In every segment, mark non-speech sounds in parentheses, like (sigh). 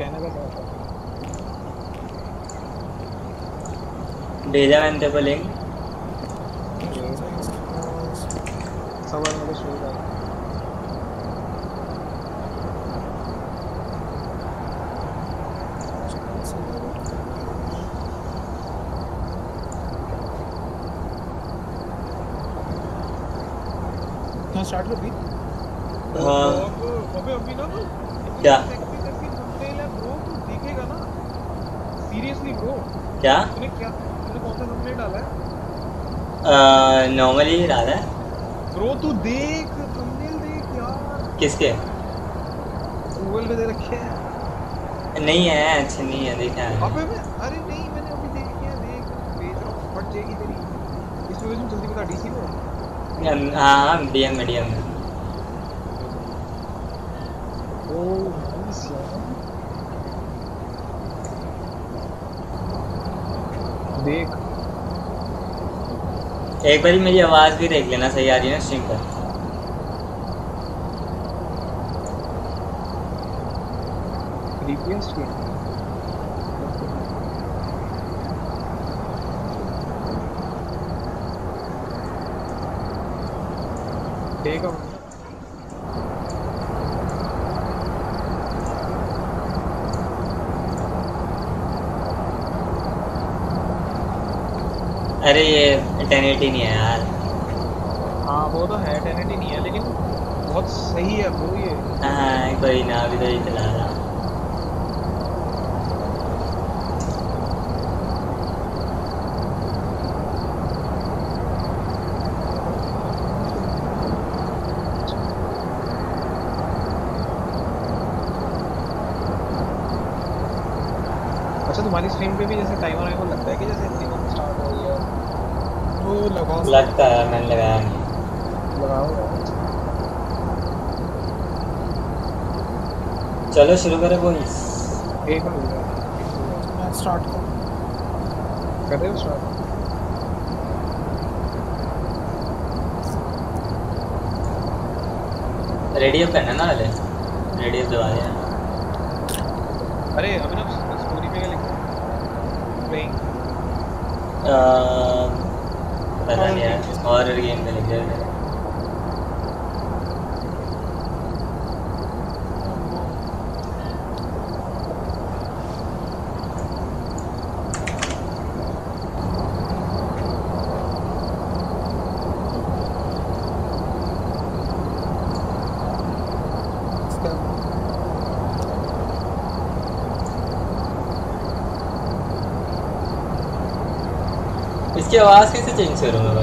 कहने का क्या था? भेजा मैंने तेरे सवाल मेरे शुरू कर हाँ। स्टार्ट कर दी हाँ। अबे अभी ना? तो क्या? सेक्सी सेक्सी थंबनेल है ब्रो तू देखेगा ना सीरियसली ब्रो क्या? तूने क्या तूने कौन सा थंबनेल डाला है? नॉर्मली ही डाला है। ब्रो तू देख थंबनेल देख यार। किसके? गूगल पे दे रखे हैं। नहीं है अच्छे नहीं है देखा है। अबे मैं अरे नहीं मैंने अभी देख लिया देख। भेज रहा हूँ फट जाएगी तेरी। इस लोकेशन जल्दी बता डीसी में हाँ? हाँ डीएम में डीएम में ओ नाइस यार देख एक बारी मेरी आवाज़ भी देख लेना सही आ रही है ना स्ट्रीम पर। अरे ये टेन एटी नहीं है यार। हाँ वो तो है टेनेटी नहीं है लेकिन बहुत सही है ब्रो ये। हाँ कोई ना अभी तो ही चला रहा। अच्छा तुम्हारी स्ट्रीम पे भी जैसे टाइमर आने को लगता है कि जैसे इतनी स्टार्ट हो रही है वो लगा लगता है मैंने लगाया नहीं। चलो शुरू करें बॉयज़ एक मिनट स्टार्ट कर। कर रहे हो स्टार्ट रेडी अप करना ना वाले? रेडी अप दबा दिया अरे अभिनव स्टोरी पे क्या लिखा है। नहीं यार हॉरर गेम में लिखे थे इसका इसकी आवाज़ कैसे चेंज करूँ मैं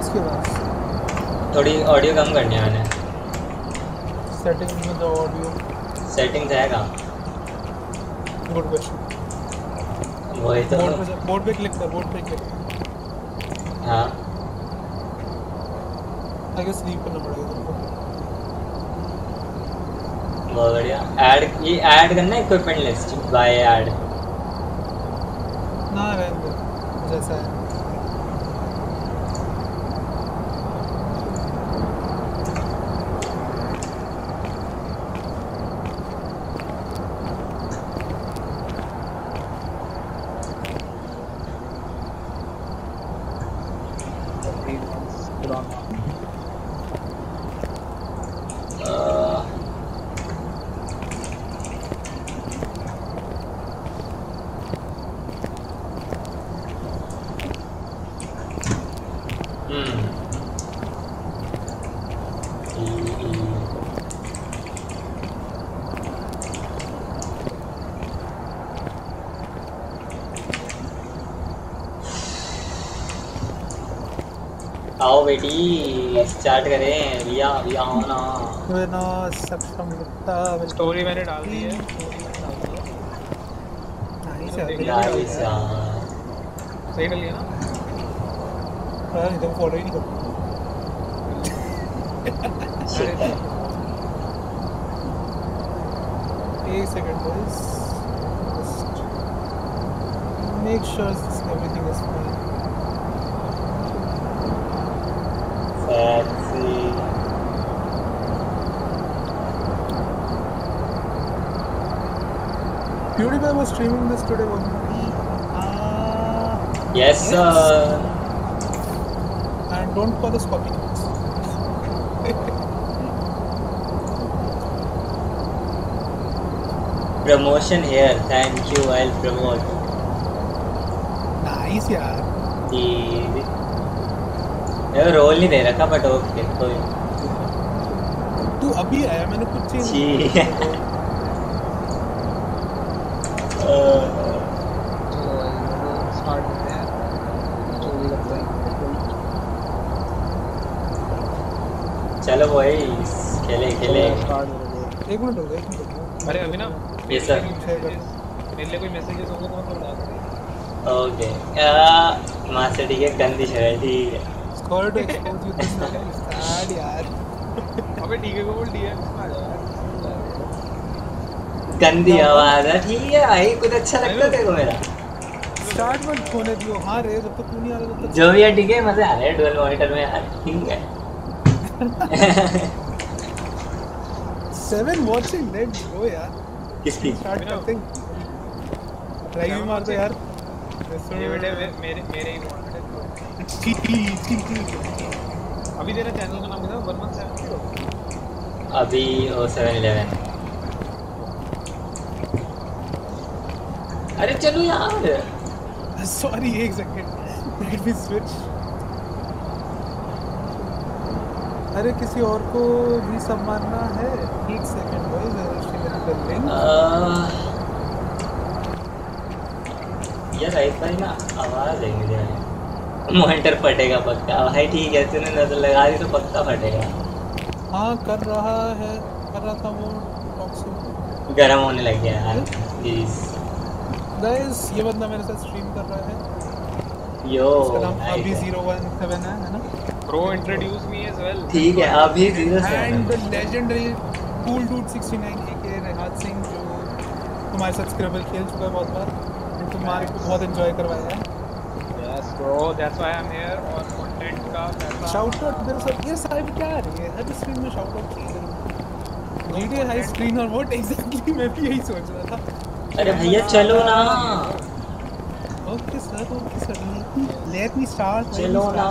इसके बाद थोड़ी ऑडियो कम करनी है मैंने। सेटिंग में द ऑडियो है कहाँ? बोर्ड पे। वही तो। बोर्ड पे क्लिक कर बोर्ड पे क्लिक हाँ। आगे स्लीप करना पड़ेगा तेरे को बहुत बढ़िया। ऐड ये ऐड करना इक्विपमेंट लिस्ट बाय ऐड ना रहने दे जैसा है पुराना हम्म ई- ई- आओ बेटी स्टार्ट करें। भैया भैया हो ना बिना सक्षम लगता स्टोरी मैंने डाल दी है। सही डली है ना? पता नहीं तुम फॉलो ही नहीं करते एक सेकंड बस make sure everything is fine PewDiePie was streaming this today, wasn't he? Uh, yes sir and don't call us copycats. Promotion here thank you I promote Nice, यार. ये रोल नहीं दे रखा बट ओके कोई तू अभी आया मैंने कुछ चेंज छी अ, चलो स्टार्ट करते हैं जो भी लगता है चलो बॉयज़ खेले खेले। स्टार्ट हो एक मिनट हो गया एक मिनट हो गया अरे अभी ना Yes, sir. मेरे लिए कोई मैसेजेस होंगे तो मैं बता दूँगा। ओके मास्टर ठीक है? गंदी शर्ट ठीक है। Sorry to expose you this time. यार. अबे ठीक है को बोल डीएम आ जा गंदी आवाज़ है। ठीक है भाई कुछ अच्छा लगता तेरे को मेरा? Start मत होने दियो. हाँ रे जब तक तू नहीं आ रहा तब तक जो भी है ठीक है मज़े आ रहे हैं डुअल मॉनिटर में। यार ठीक है। Seven watching let's go यार. किसकी Start अभिनव। करते हैं. Try भी मार दो यार. ये बेटे मे- मेरे मेरे ही फ़ोन में ठीक ठीक. अभी तेरा चैनल का नाम क्या वन सेवन अभी ओ सेवन इलेवन अरे चलो यार Sorry एक second. Let me switch. अरे किसी और को भी सब मारना है? एक सेकंड भाई जरा शेयर कर लिंक यार राइट भाई ना आवाज़ है मुझे। मॉनिटर फटेगा पक्का। भाई ठीक है तूने नज़र लगा दी तो पक्का फटेगा। हाँ कर रहा है कर रहा था वो टॉक्सिक गर्म होने लग गया यार। प्लीज़ गाइस ये बंदा मेरे साथ स्ट्रीम कर रहा है। यो इसका नाम अभी 017 है है ना? ब्रो इंट्रोड्यूस मी ठीक है अभी zero and the legendary cool dude 69 के रेहात सिंह जो तुम्हारे साथ स्क्रैबल खेल चुका है बहुत बार एंड तुम्हारे को बहुत एंजॉय करवाया है। Yes bro that's why I am here और कंटेंट का पैसा। शाउट आउट मेरे साथ ये साइड क्या आ रही है हर स्क्रीन में shout out GTA high screen और व्हाट एग्जैक्टली मैं भी यही सोच रहा था। अरे भैया चलो ना। Okay sir okay sir let me start चलो ना।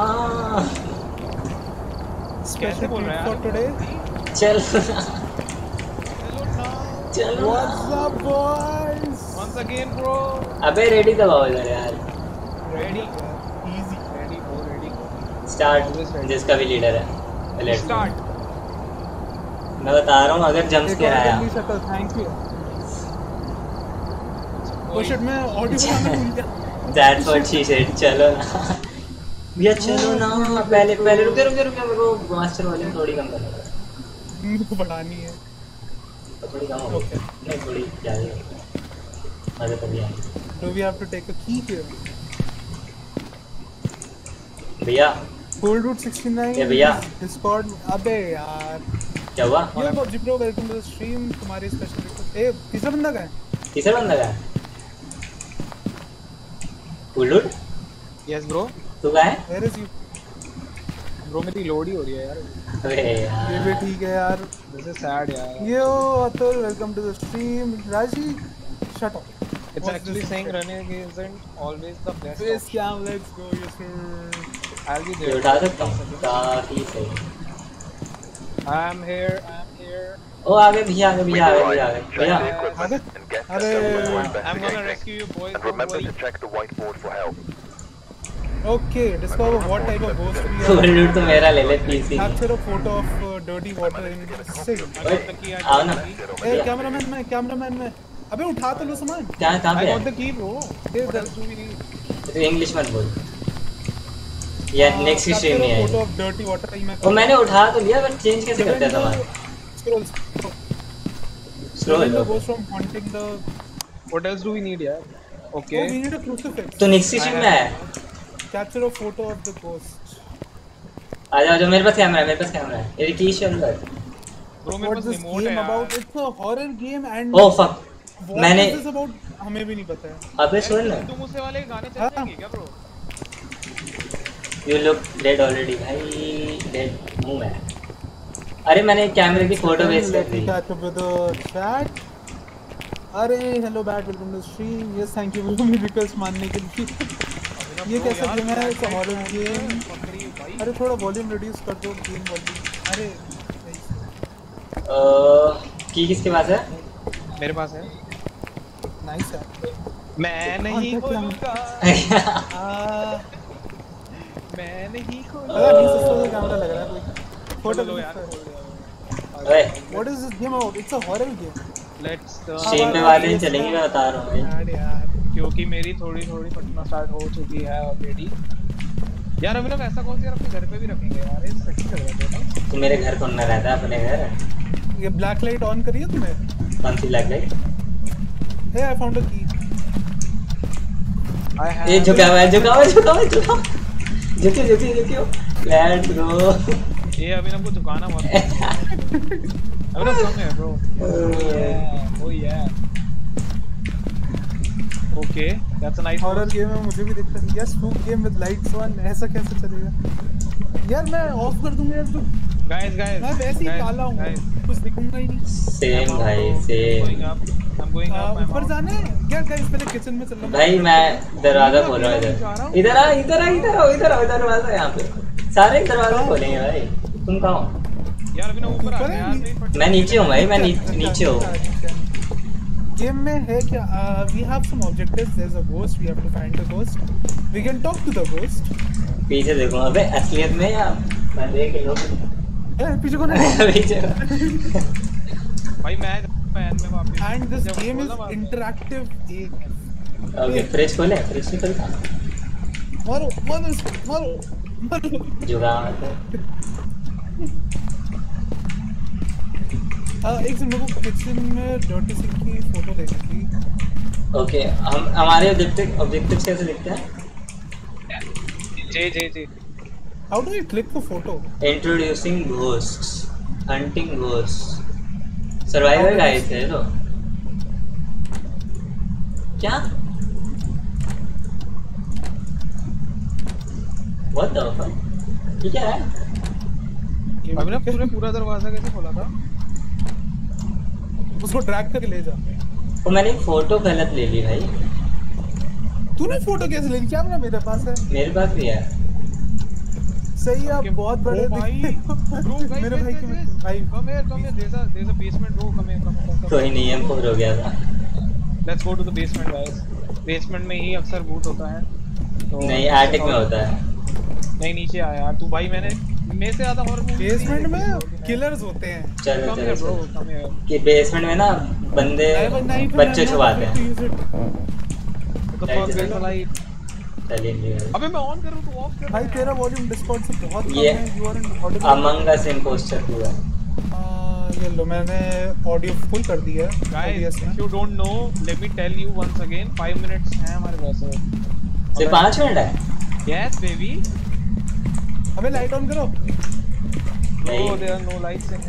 कैसे स्पेशल बोल रहा है फॉर टुडे चलो। चलो। What's up boys once again bro अबे रेडी दबाओ इधर यार? Ready easy ready bro ready start जिसका भी लीडर है। लेट्स स्टार्ट मैं बता रहा हूँ अगर जंप के आया। थैंक यू ओ शिट मैं ऑडियो बनाना (laughs) भूल गया। दैट्स व्हाट शी सेड चलो। ना भैया चलो ना पहले पहले रुके रुके रुके मेरे को मास्टर वॉल्यूम थोड़ी कम करना पड़ा मेरे को बढ़ानी है। तो थोड़ी कम हो गई। नहीं थोड़ी ज़्यादा ही। हो मज़े तभी आएँगे do we have to take a key here भैया। कोल्ड रूट 69 ये भैया। डिस्कॉर्ड अबे यार। क्या हुआ? ये जिप्रो वेलकम टू द स्ट्रीम तुम्हारी स्पेशल ए तीसरा बंदा का है? तीसरा बंदा का उल्लूट यस ब्रो तू का है वेयर इज़ यू ब्रो मेरी लोड ही हो रही है यार अबे ये भी ठीक है यार दिस इज़ सैड यार yo Atul welcome to the stream राज़ी shut up It's actually saying running isn't always the best. Face. Cam let's go yes sir I'll be ये there. उठा सकता हूँ काफ़ी सही I'm here. I'm here. ओ आगे भैया आगे भैया आगे भैया आगे भैया अरे I'm gonna rescue you, boys. And Don't remember worry. to check the whiteboard for help. Okay discover what type of ghost we are उल्लूट तो मेरा ले ले PC capture a photo of dirty water in ओए आओ ना. ए cameraman में cameraman में. अबे उठा तो लो सामान. कहाँ कहाँ I पे got the है key, bro. दे What दे else do we need? तो इंग्लिश मत बोल. या नेक्स्ट की स्ट्रीम नहीं फ़ोटो आएगी. ऑफ़ डर्टी वाटर मैं वो मैंने उठा तो लिया बट चेंज कैसे करते हैं सामान? Scroll slow When the low goes from haunting the What else do we need, yeah? oh Okay. we need a crucifix. तो नेक्स्ट की स्ट्रीम में है capture a photo of the ghost. आ जाओ जाओ मेरे पास कैमरा है मेरे पास कैमरा है। ये की चल रहा है। Bro, मेरे पास game है about it's a horror game and oh fuck मैंने about? हमें भी नहीं पता है। अबे सुन ना। तुम मुझसे वाले गाने चल हाँ। जाएँगे क्या, bro? You look dead already भाई। डेड हूँ मैं। अरे मैंने कैमरे की फ़ोटो भेज कर दी। up with the chat अरे hello bat welcome to stream yes thank you मेरी रिक्वेस्ट मानने के लिए। ये कैसा गेम है? इट्स हॉरर गेम अरे थोड़ा वॉल्यूम रिड्यूस कर दो गेम वॉल्यूम अरे अ, की किसके पास है? मेरे पास है। नाइस है। मैं नहीं? खोलूँगा। (laughs) मैं नहीं खोलूँगा। अरे कैमरा लग रहा है कोई। फ़ोटो लो यार ओए what is this game about it's a horror game let's stream पे वाले चलेंगे मैं बता रहा हूँ। यार। क्योंकि मेरी थोड़ी थोड़ी फटना स्टार्ट हो चुकी है ऑलरेडी यार अभी लोग ऐसा कौन सी यार अपने घर पे भी रखेंगे यार ये सही लग रहा है ना। तू मेरे घर कौन ना रहता है? अपने घर? ये ब्लैक लाइट ऑन करिए तुमने कौन सी black light hey I found a key I have ये झुका हुआ है झुका हुआ है झुका हुआ है झुका हुआ है। झुकियो झुकियो झुकियो लेट्स गो ये अभी हमको झुकाना बहुत (laughs) अभी ना कम है bro oh yeah okay that's a nice horror game है मुझे भी दिखता है yes spook game with lights on ऐसा कैसे चलेगा? यार मैं ऑफ़ कर दूँगा यार तो गाइस गाइस मैं वैसे ही काला हूँ कुछ दिखूँगा ही नहीं। सेम भाई same going up I am going ah, up ऊपर जाना है? क्या गाइस पहले किचन में चलना। भाई मैं दरवाज़ा खोल रहा हूँ इधर। इधर आ इधर आ इधर आओ इधर इधर दरवाज़ा है यहाँ पे। सारे दरवाजे खोलेंगे भाई। तुम कहाँ हो? यार अभी ना ऊपर आ है मैं नीचे हूँ भाई मैं नीचे हूँ। गेम में है क्या? We have some objectives there is a ghost we have to find the ghost we can talk to the ghost पीछे देखो अबे असलियत में या मज़े के लोग? ए पीछे कौन है? (laughs) पीछे। भाई मैं फ़ैन में वापस and this game is interactive game okay fridge खोले फ्रिज नहीं खोलता मारो मारो मारो मारो। जुगाड़। एक सेकंड मेरे को किचन में डर्टी सिंह की फ़ोटो लेनी थी। ओके हम हमारे ऑब्जेक्टिव ऑब्जेक्टिव्स कैसे लिखते हैं? J J J. How do you click the photo introducing ghosts hunting ghost survival guys है तो। क्या? व्हाट द फक ये क्या है? अभी ना तूने पूरा दरवाज़ा कैसे खोला था? उसको ड्रैग करके ले जा। वो मैंने फ़ोटो गलत ले ली भाई। तूने फ़ोटो कैसे ले ली? क्या ना मेरे पास है? मेरे पास भी है। सही आप बहुत बड़े भाई दिखते ब्रो मेरे भाई के भाई। Come here come here there a there a basement bro come here come कोई नहीं हम हो गया था। Let's go to the basement guys basement में ही अक्सर भूत होता है। तो नहीं एटिक में होता है। नहीं नीचे आ यार तू भाई मैंने मेरे से ज़्यादा हॉरर मूवी बेसमेंट में किलर्स होते हैं। चलो चलो चलो। कि बेसमेंट में ना बंदे बच्चे छुपाते हैं। तो अबे मैं ऑन कर रहा हूँ तू ऑफ़ कर भाई तेरा वॉल्यूम डिस्कॉर्ड से बहुत कम है। You are in audio among us impostor हुआ ये लो मैंने ऑडियो फुल कर दिया है guys if you don't know let me tell you once again 5 minutes हैं हमारे पास। सिर्फ़ पाँच मिनट है? यस बेबी अबे लाइट ऑन करो। नहीं। No there are no lights in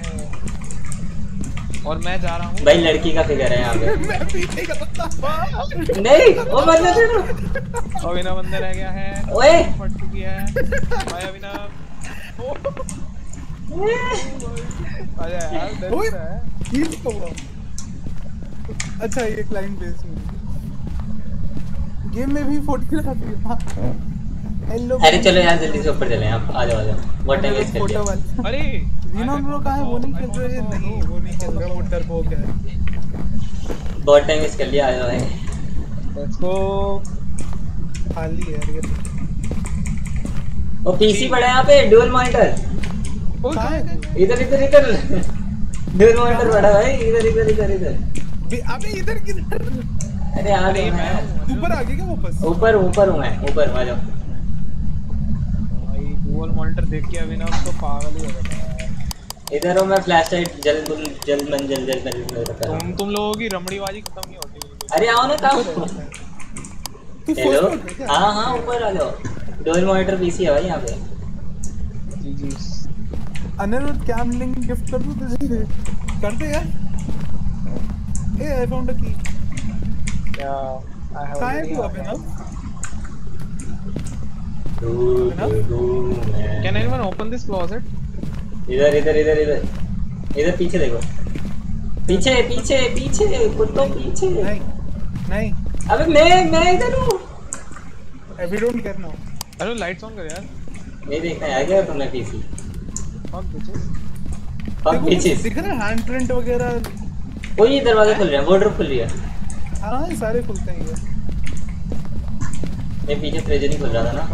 और मैं जा रहा हूँ। भाई लड़की का फिगर है यहाँ पे। (laughs) मैं पीछे का पत्ता नहीं वो मतलब देखो अभिनव अंदर रह गया है। ओए। फट चुकी है। भाई ओ, आजा यार डर रहा है। क्या अच्छा ये क्लाइंट बेस में। गेम में भी फोटोग्राफी हेलो अरे चलो यार जल्दी से ऊपर चले आप आ जाओ आ जाओ। बहुत टाइम वेस्ट कर फ़ोटो लिया वाले। अरे रीना ब्रो कहाँ है? वो नहीं खेल रहे हैं नहीं। वो नहीं खेल रहा वो डरपोक है। बहुत टाइम वेस्ट कर लिया आ जाओ भाई लेट्स गो खाली है ये वो पीसी पड़ा है यहाँ पे डुअल मॉनिटर कहाँ है? इधर इधर इधर। डुअल मॉनिटर पड़ा है भाई इधर इधर इधर इधर। अबे इधर किधर? अरे आ गए मैं। ऊपर आ गया क्या वापस? ऊपर ऊपर हूँ मैं ऊपर आ जाओ। डुअल मॉनिटर देख के अभिनव तो पागल ही हो गया। इधर हूँ मैं फ्लैश लाइट जल्द जल्द मन जल्द जल्द रहा तुम तुम लोगों की रमड़ीबाजी खत्म नहीं होती अरे आओ ना (laughs) काम हेलो हाँ हाँ ऊपर आ जाओ। डुअल मॉनिटर पीसी है भाई यहाँ पे। जी जी। अनिरुद्ध कैम लिंक गिफ्ट कर दूँ तुझे। कर दे यार। ए आई फाउंड अ की क्या आई हैव कहाँ है तू अबे can anyone open this closet इधर इधर इधर इधर। इधर पीछे देखो। पीछे पीछे पीछे कुत्तों पीछे। नहीं नहीं। अबे मैं मैं इधर हूँ। वी डोंट केयर नाउ अरे लाइट्स ऑन कर यार। नहीं देखना है क्या तुमने पीसी फक bitches और पीछे दिख रहा है हैंड प्रिंट वगैरह ये दरवाज़ा खुल रहा है बॉर्डर खुल रही है। हाँ सारे खुलते हैं ये। ये पीछे ट्रेजर नहीं खुल रहा था ना।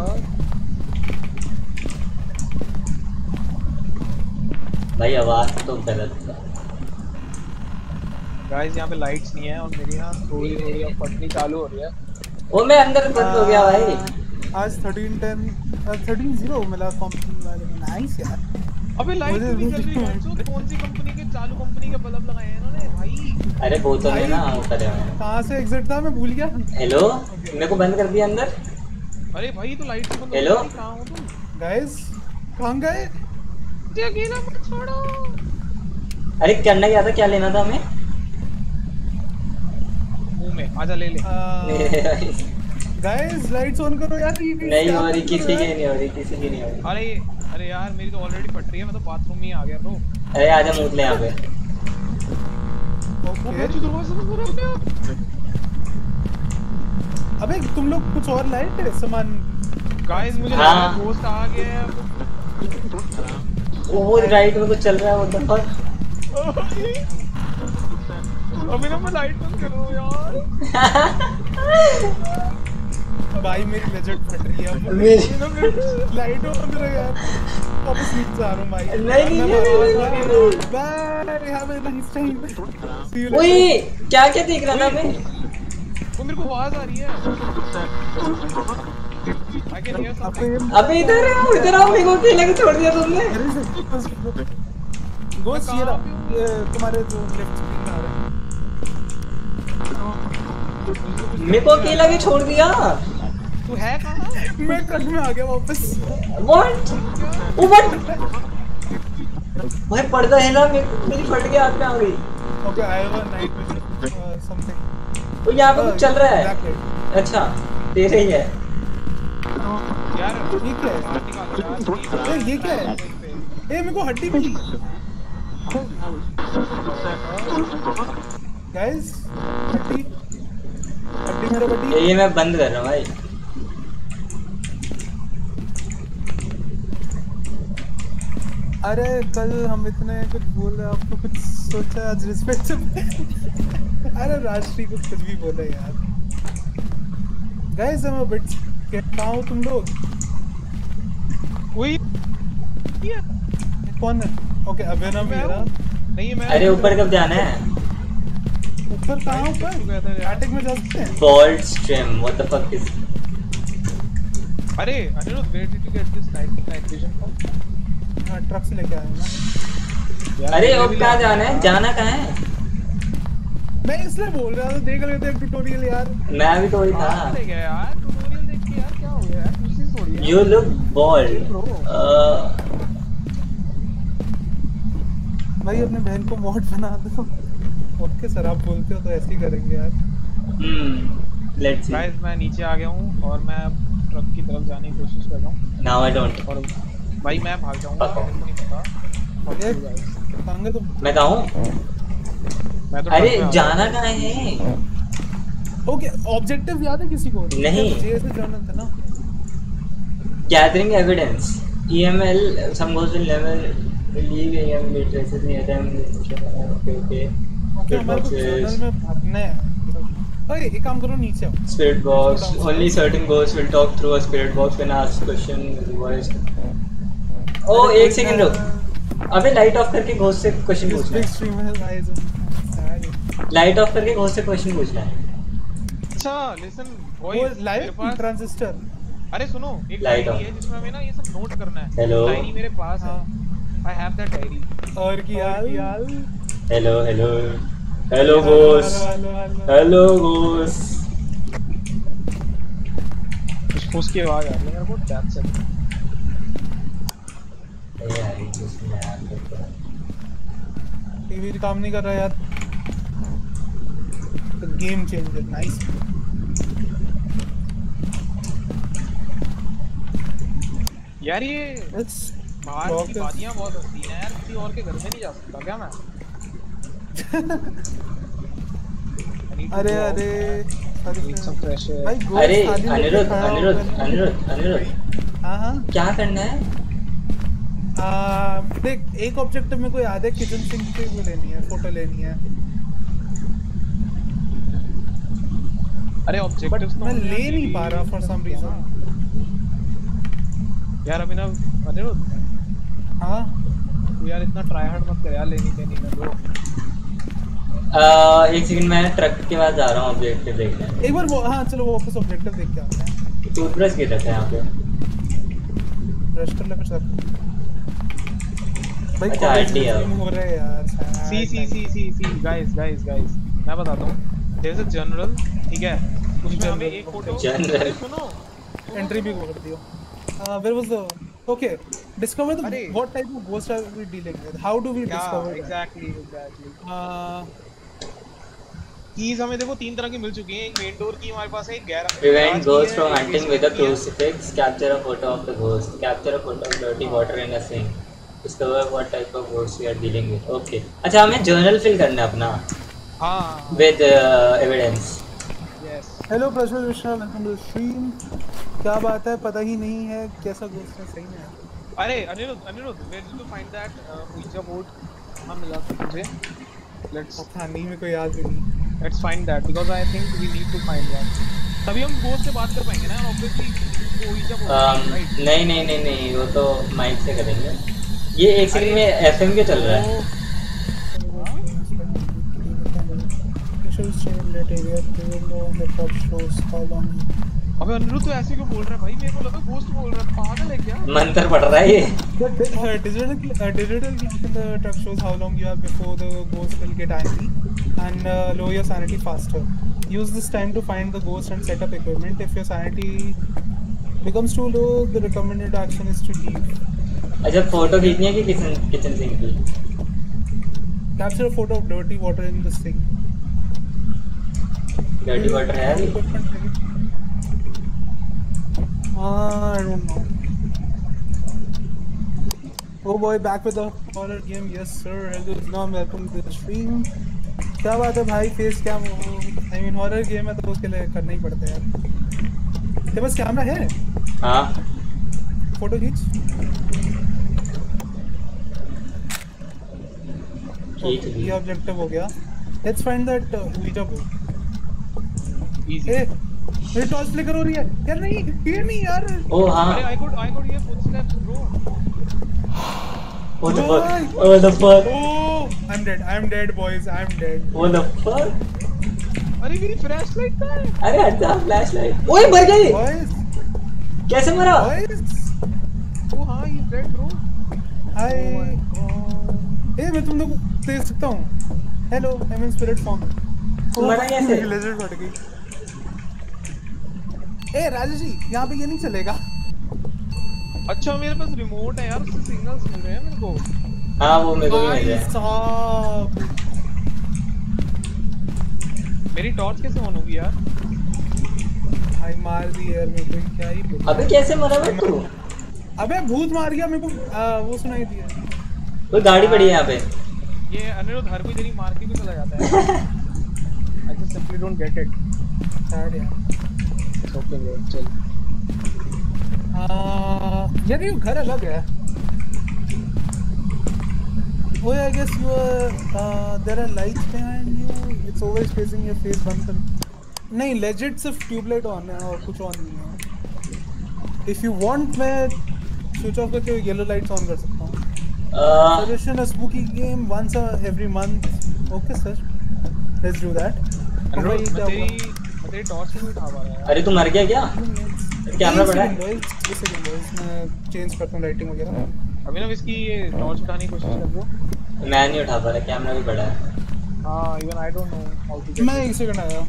भाई आवाज़ तो गलत था गाइस यहाँ पे लाइट्स नहीं है और मेरी ना थोड़ी थोड़ी अब (laughs) फटनी चालू हो रही है। वो मैं अंदर बंद हो गया भाई। आज 13 10 13 0 मिला नाइस यार। अबे लाइट भी चल रही है कौन सी कंपनी के चालू कंपनी के बल्ब लगाए हैं इन्होंने? भाई। अरे बोतल है ना है। कहाँ से एग्जिट था? मैं भूल गया। हेलो मेरे को बंद कर दिया अंदर। अरे भाई तू लाइट बंद Hello? कहाँ हो तुम? गाइस कहाँ गए? मुझे अकेला मत छोड़ो। अरे करना क्या था? क्या लेना था हमें? मुँह में आजा ले ले। गाइस लाइट्स ऑन करो यार ये भी हो रही किसी की नहीं हो रही किसी की नहीं हो रही। अरे अरे यार मेरी तो ऑलरेडी फट रही है मैं तो बाथरूम में ही आ गया तो अरे आजा मूत ले यहाँ पे वो ओके मैं दरवाज़ा बंद कर अपने आप। अबे तुम लोग कुछ और लाए थे सामान? गाइस मुझे लग हाँ। है दोस्त आ गया है वो वो राइट में कुछ चल रहा है वो दफ़ा अभी ना मैं लाइट बंद करो यार। (laughs) भाई मेरी लेजेंड फट रही है। अब मेरी लाइट ऑन करो यार। वापस नीचे जा रहा हूँ भाई। नहीं, नहीं, नहीं, नहीं, नहीं, bye have a nice time ओए क्या क्या देख रहा था मैं? वो मेरे को आवाज़ आ रही है। अबे इधर आओ इधर आओ मेरे को अकेले को छोड़ दिया तुमने। गोस ये तुम्हारे जो लेफ़्ट स्क्रीन आ रहा है। मेरे को अकेला भी छोड़ दिया? तू है कहाँ? मैं कट में आ गया वापस। व्हाट ओ व्हाट भाई पर्दा हिला मे- मेरी फट गया हाथ में आ गई। Okay I have a night vision something वो यहाँ पे कुछ चल रहा है? अच्छा तेरे ही है। यार ये क्या है ये क्या है? ए मेरे को हड्डी मिली। गाइस हड्डी। हड्डी मेरा बड्डी ये मैं बंद कर रहा हूँ भाई। अरे कल हम इतने कुछ बोल रहे आपको कुछ सोचा आज रिस्पेक्ट अरे राष्ट्रीय कुछ कुछ भी बोले यार। गाइस हम बिट कहाँ हो तुम लोग। वही। कौन है? ओके अभिनव मैं मेरा। हूँ। नहीं मैं अरे ऊपर कब जाना है? ऊपर कहाँ तू ऊपर? यार। एटिक में जा सकते हैं। Fault stream what the fuck is अरे Aniruddh where did you get this night night vision from truck से लेके आया हूँ ना। अरे अब कहाँ जाना है? जाना कहाँ है? मैं इसलिए बोल रहा था देख रहे थे एक ट्यूटोरियल यार। मैं भी तो वही था। ले गया यार? ट्यूटोरियल देख के यार क्या हो गया यार? दूसरी थोड़ी है। यू लुक बॉल्ड भाई अपने बहन को मॉड बना दो। ओके सर आप बोलते हो तो ऐसे ही करेंगे यार। हम्म लेट्स सी गाइस मैं नीचे आ गया हूँ और मैं अब ट्रक की तरफ़ जाने की कोशिश कर रहा हूँ। नाउ आई डोंट और भाई मैं भाग जाऊँगा नहीं पता तुम मैं कहूँ मैं तो अरे में जाना कहाँ है ओके ऑब्जेक्टिव याद है किसी को नहीं। जे से जाना था ना gathering evidence EML some goes will never leave EM traces near them okay okay okay हमारे को. जर्नल में भागना है ओए एक काम करो नीचे आओ spirit box only certain ghosts will talk through a spirit box when asked question voice ओ एक सेकंड रुक। अबे लाइट ऑफ़ करके घोस्ट से क्वेश्चन दिस पूछना लाइट ऑफ़ करके घोस्ट से क्वेश्चन पूछना है। अच्छा लिसन वो वॉइस लाइव ट्रांजिस्टर अरे सुनो एक डायरी है जिसमें हमें ना ये सब नोट करना है। Hello. डायरी मेरे पास है। हाँ। आई हैव दैट डायरी और की यार यार hello hello hello ghost hello ghost कुछ फूस की आवाज़ आ रही है मेरे को दैट्स इट टीवी काम नहीं कर रहा यार। गेम चेंजर नाइस यार ये इट्स बाहर की वादियाँ बहुत हसीन है यार किसी और के घर में नहीं जा सकता क्या मैं? अरे अरे अरे अनिरुद्ध अनिरुद्ध अनिरुद्ध अनिरुद्ध। हाँ हाँ। क्या करना है? आ, देख एक ऑब्जेक्टिव मेरे को याद है किचन सिंक की वो लेनी है फ़ोटो लेनी है। अरे ऑब्जेक्टिव्स मैं ले नहीं पा रहा फॉर सम रीजन यार अभिनव अनिरुद्ध। हाँ? तू यार इतना ट्राई हार्ड मत कर यार लेनी देनी में ब्रो आ, एक सेकंड मैं ट्रक के पास जा रहा हूँ ऑब्जेक्टिव देखने। एक बार वो हाँ चलो वो वापस ऑब्जेक्टिव देख के आते हैं। टूथब्रश गिर रखा है यहाँ पे। ब्रश कर ले फिर सब भाई अच्छा. में हो रहे हैं यार see see see see see guys guys guys मैं बताता हूँ देयर इज़ अ जनरल ठीक है उसमें हमें एक फ़ोटो. अरे सुनो एंट्री भी कर दियो uh, where was the okay discover the अरे। what type of ghost are we dealing with how do we क्या discover that? Exactly exactly uh, keys हमें देखो तीन तरह की मिल चुकी हैं एक मेन डोर की हमारे पास है एक गैर Prevent ghost from hunting with a crucifix. Capture a photo of the ghost. Capture a photo of dirty water in a sink. Discover what type of ghost we are dealing with. Okay. अच्छा हमें journal fill करना अपना। हाँ। With uh, evidence. Yes hello Prajwal Vishal welcome to stream क्या बात है? पता ही नहीं है कैसा गोस्ट है सही में। अरे Aniruddh Aniruddh where did you find that ouija board? कहाँ मिला था तुझे लेट्स पता नहीं मेरे को याद नहीं। Let's find that because I think we need to find that तभी हम गोस्ट से बात कर पाएँगे ना board Um, नहीं नहीं नहीं नहीं वो तो माइक से करेंगे। ये एक सेकंड में एफएम के चल रहा है अबे अनिरुद्ध तो ऐसे क्यों बोल रहा है भाई मेरे को लगा गोस्ट बोल रहा है पागल है क्या मंत्र पढ़ रहा है ये Uh, uh, the truck shows how long you have before the ghost will get angry and uh, lower your sanity faster. Use this time to find the ghost and set up equipment. If your sanity becomes too low, the recommended action is to leave. अच्छा फ़ोटो खींचनी है कि kitchen kitchen sink की a photo of dirty water in this thing. Dirty water है अभी. Uh, I don't know. Oh boy, back with the horror game. Yes, sir. Hello, Islam. Welcome to the stream. क्या बात है भाई face cam I mean horror game है तो उसके लिए करना ही पड़ता है यार तेरे पास कैमरा है हाँ फ़ोटो खींच Okay, ये ऑब्जेक्टिव हो गया let's find that ouija board easy मेरी टॉर्च फ्लिकर हो रही है यार नहीं ये नहीं यार ओ हाँ अरे I could I could hear footsteps bro What the Why? fuck? What the fuck? Oh, I'm dead. I'm dead, boys. I'm dead. What the fuck? अरे मेरी फ्लैश लाइट कहाँ है अरे हट जा फ्लैश लाइट ओए मर गई Boys, कैसे मरा boys. ओ हाँ ही डेड ब्रो Hi. ए मैं तुम लोग देख सकता हूँ. Hello, I'm in spirit form. तुम मरा कैसे? लेजर फट गई. ए राजू जी, यहाँ पे ये नहीं चलेगा. अच्छा मेरे पास रिमोट है यार उससे सिग्नल्स मिल रहे हैं मेरे को हाँ वो मेरे को भी मिल साहब. मेरी टॉर्च कैसे ऑन होगी यार भाई मार दी यार मेरे को क्या ही अबे कैसे मरा मैं तू अबे भूत मार गया मेरे को आ, वो सुनाई दिया. वो गाड़ी पड़ी है यहाँ पे ये अनिरुद्ध हर कोई तेरी मार के भी चला जाता है I just simply don't get it Sad यार. इट्स ओके ब्रो चल यार ये घर अलग है Oh yeah, I guess you are. Uh, there are lights behind you. It's always facing your face. कर. नहीं legit सिर्फ़ ट्यूबलाइट ऑन है और कुछ ऑन नहीं है. If you want मैं स्विच ऑफ़ करके येलो लाइट्स ऑन कर सकता हूँ. Suggestion a spooky game once a, every month. Okay sir. Let's do that. क्या मैं? तेरी मैं तेरी टॉर्च नहीं उठा पा रहा यार अरे तू मर गया क्या कैमरा second है एक second boys, मैं चेंज करता हूँ लाइटिंग वगैरह. अभिनव इसकी ये टॉर्च उठाने की कोशिश कर दो मैं नहीं उठा पा रहा कैमरा भी पड़ा है हाँ even I don't know how to मैं एक सेकंड आया.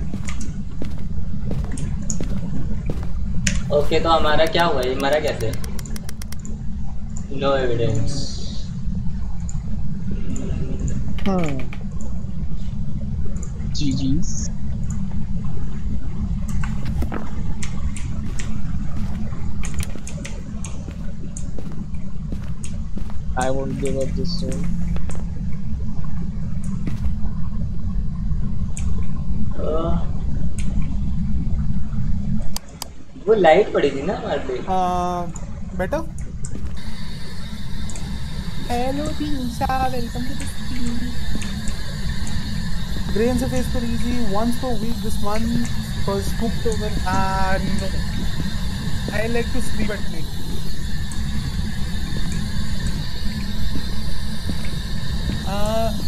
ओके तो हमारा क्या हुआ ये मरा कैसे नो एविडेंस जीस I won't give up this soon. वो लाइट पड़ी थी ना हमारे पे बेटर हेलो वेलकम ग्रेन से फेस कर लीजिए once per week this month for scoop over and I like to sleep at night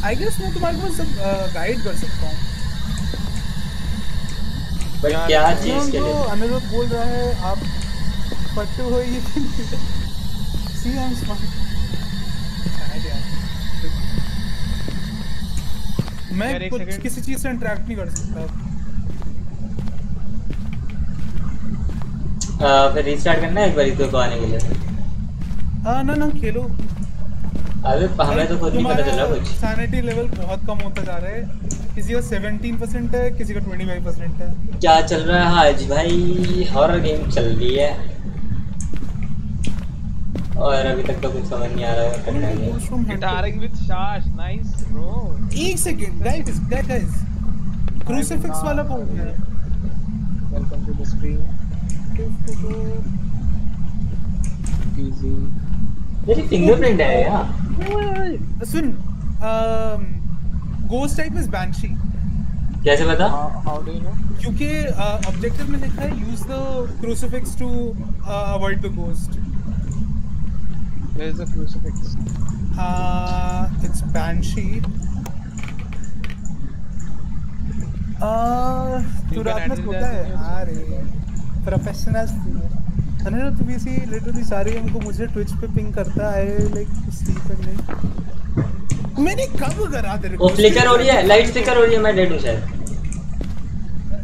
I guess मैं तुम्हारे पास सब uh, गाइड कर सकता हूँ। क्या चीज़ के तो लिए? बोल रहा है आप पट्टे हो ये सी आई स्मार्ट मैं कुछ किसी चीज़ से इंटरेक्ट नहीं कर सकता। आ, फिर रिस्टार्ट करना है एक बार इसको आने के लिए? हाँ ना ना खेलो। अबे हमें तो खुद नहीं पता चल कुछ। सैनिटी लेवल बहुत कम होता जा रहा है। किसी का 17% है किसी का 25% है। क्या चल रहा है आज भाई? हॉरर गेम चल रही है। और अभी तक तो कुछ समझ नहीं आ रहा है है. Guitaring with Shash, nice bro. एक सेकंड गाइस गाइस क्रूसिफिक्स वाला कौन है Welcome to the stream. Easy. मेरी फिंगरप्रिंट है यार सुन गोस्ट टाइप इज़ बैंशी कैसे पता how do you know? क्योंकि ऑब्जेक्टिव में लिखा है use the crucifix to avoid the ghost Where is the crucifix? It's banshee तू You can रात में सोता है। अरे प्रोफेशनल अनिल तू भी सी लिटरली सारे हमको मुझे ट्विच पे पिंग करता है लाइक स्लीप करने मैंने कब करा तेरे वो फ्लिकर हो रही है लाइट फ्लिकर हो रही है मैं डेड हूँ शायद।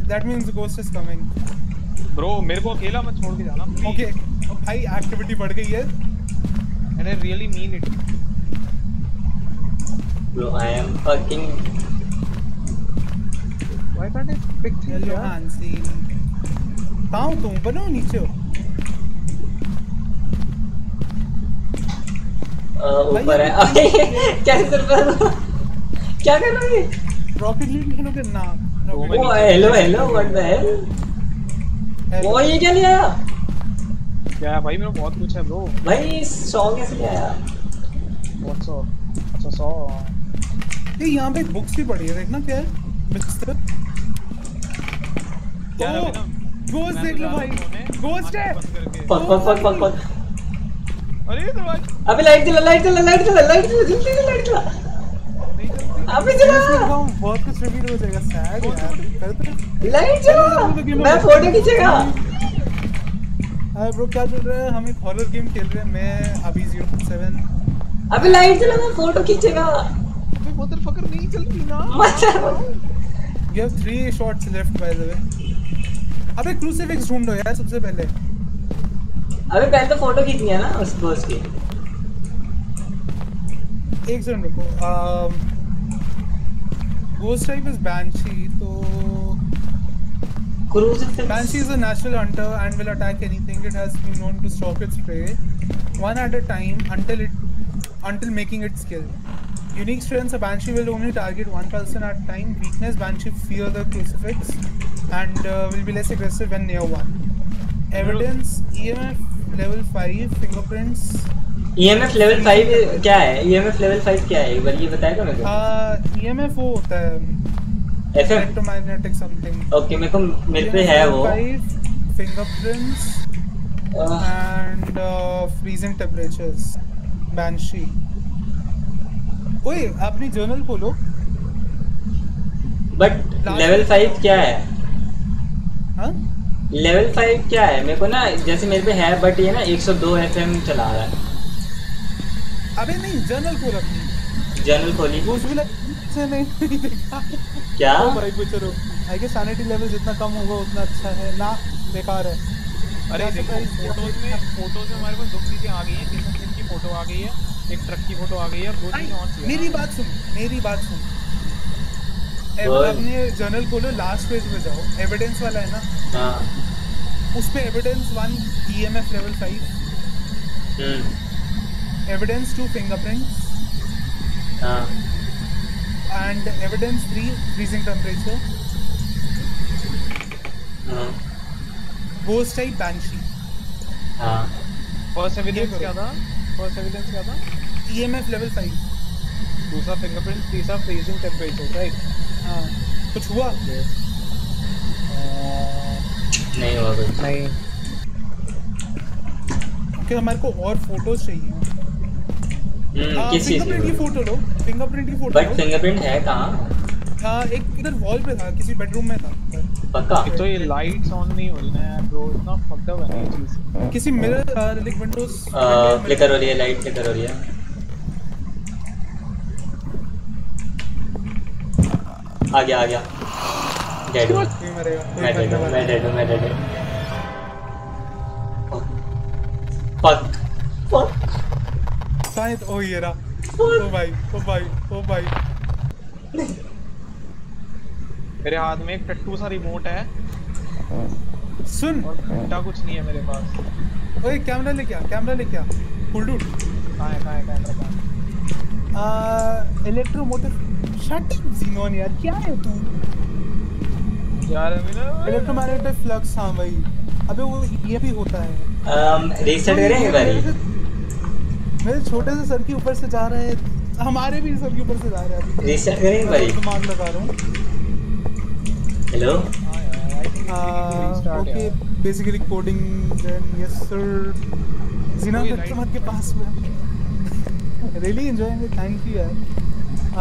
That means ghost is coming Bro, मेरे को अकेला मत छोड़ के जाना. ओके भाई एक्टिविटी बढ़ गई है। And I really mean it. Bro I am fucking Why can't I pick things? हांसी कहाँ हो तुम ऊपर हो नीचे हो ऊपर है अरे कैसे कर रहा हूँ? क्या कर रहा है? रॉकेट लीग खेलोगे ना? मैं hello hello what the hell वो ये क्या ले आया क्या है भाई? मेरा बहुत कुछ है bro. भाई सौ कैसे ले आया What's up? अच्छा सौ. ये यहाँ पे बुक्स भी पड़ी है देखना क्या है। मिस्टर। क्या है ना? गोस्ट देख तो लो भाई। हूँ गोस्ट है करके। पक पक पक पक पक। अरे ये दरवाज़ा अबे लाइट जला लाइट जला लाइट जला लाइट जला जल्दी से लाइट जला. अबे जला। बहुत कुछ रिवील हो जाएगा सैड यार। लाइट जला। मैं फ़ोटो खींचेगा। हाय ब्रो क्या चल रहा है? हम एक हॉरर गेम खेल रहे हैं। मैं अभी 007 अबे लाइट जला मैं फ़ोटो खींचेगा। अबे motherfucker नहीं चलती ना. You have 3 shots left by the way अबे क्रूसिफिक्स ढूंढो यार सबसे पहले। अबे पहले तो फ़ोटो खींचनी है ना उस पोस्ट की। एक सेकंड रुको गोस्ट टाइप इज़ बैंशी तो Banshee is a natural hunter and will attack anything. It has been known to stalk its prey one at a time until it until making its kill. Unique strengths: A banshee will only target one person at a time. Weakness: Banshee fear the crucifix and uh, will be less aggressive when near one. Evidence: EMF level five. Fingerprints. EMF level 5 क्या है EMF level 5 क्या है एक बार ये बताएगा मेरे को Uh, EMF वो होता है एफएम electromagnetic something. ओके मेरे को मेरे पे है वो। And uh, freezing temperatures. Banshee. ओए अपनी जर्नल खोलो। बट लेवल 5 क्या है? हाँ? लेवल 5 क्या है? मेरे को ना जैसे मेरे पे है बट ये ना 102 एफएम चला रहा है। अबे नहीं जर्नल खोल अपनी। जर्नल खोली। घोष भी से नहीं क्या? भाई गुचरो आई गेस सैनिटी लेवल जितना कम होगा उतना अच्छा है। ना बेकार है। अरे देखो? फ़ोटोज़ में फ़ोटोज़ में हमारे पास दो चीज़ें आ गई हैं। सिंह की फ़ोटो आ गई है एक ट्रक की फ़ोटो आ गई है दो चीज़ें और मेरी बात सुन मेरी बात सुन। अपने जर्नल खोलो लास्ट पेज पे जाओ। एविडेंस वाला है ना? हाँ। उस पे evidence one EMF level five hmm. Evidence two fingerprints हाँ। And evidence 3 freezing temperature. हाँ घोस्ट टाइप बैंशी हाँ फ़र्स्ट एविडेंस क्या था? फ़र्स्ट एविडेंस क्या था? ईएमएफ लेवल 5 दूसरा फिंगरप्रिंट तीसरा फ्रीजिंग टेंपरेचर राइट हाँ। कुछ हुआ? नहीं हुआ नहीं। हमारे को और फ़ोटोज़ चाहिए। फिंगरप्रिंट की की फ़ोटो लो फिंगरप्रिंट की फ़ोटो बट फिंगरप्रिंट है कहाँ? हाँ एक इधर वॉल पे था किसी बेडरूम में था। पक्का? तो ये लाइट्स ऑन नहीं हो रही ना ब्रो इतना फक्ड अप है ये चीज़। किसी मिरर लाइक विंडोज़ फ्लिकर हो रही है लाइट फ्लिकर हो रही है। आ गया आ गया। डेड हूँ। मैं डेड हूँ मैं डेड हूँ मैं डेड हूँ। शायद ओ ये रहा ओ भाई ओ भाई ओ भाई मेरे हाथ में एक टट्टू सा रिमोट है। सुन। और घंटा कुछ नहीं है मेरे पास। ओए कैमरा लेके आ कैमरा लेके आ। फुल डूड कहाँ है कहाँ है कैमरा कहाँ है? इलेक्ट्रोमोटिव शट जीनोन यार क्या है तू? यार अभी ना इलेक्ट्रोमैग्नेटिक फ्लक्स हाँ भाई। अबे वो ये भी होता है। रीसेट करें एक बारी। मेरे छोटे से सर के ऊपर से जा रहे हैं। हमारे भी सर के ऊपर से जा रहे हैं अभी। रीसेट करें बारी दिमाग लगा रहा हूँ। हेलो हाँ think Uh, okay, basically coding then yes sir. Customer के पास में। Really enjoying it thank you यार।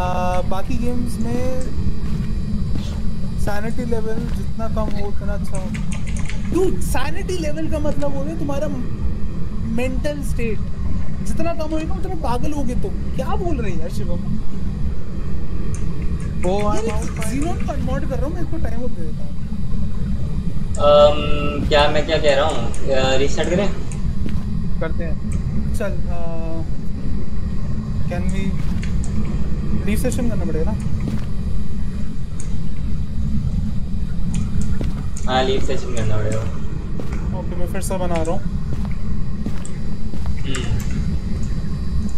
Uh, बाकी गेम्स में सैनिटी लेवल जितना कम हो उतना अच्छा हो। तू सैनिटी लेवल का मतलब हो गया तुम्हारा मेंटल स्टेट जितना कम होएगा उतना पागल होगे तुम। क्या बोल रहे हैं यार शिवम? वो यार जीनो को अनमॉड कर रहा हूँ मैं इसको टाइम दे देता हूँ। um, क्या मैं क्या कह रहा हूँ? रीसेट करें? करते हैं। चल कैन वी रीसेशन करना पड़ेगा ना? हाँ लीव सेशन करना पड़ेगा। ओके मैं फिर से बना रहा हूँ।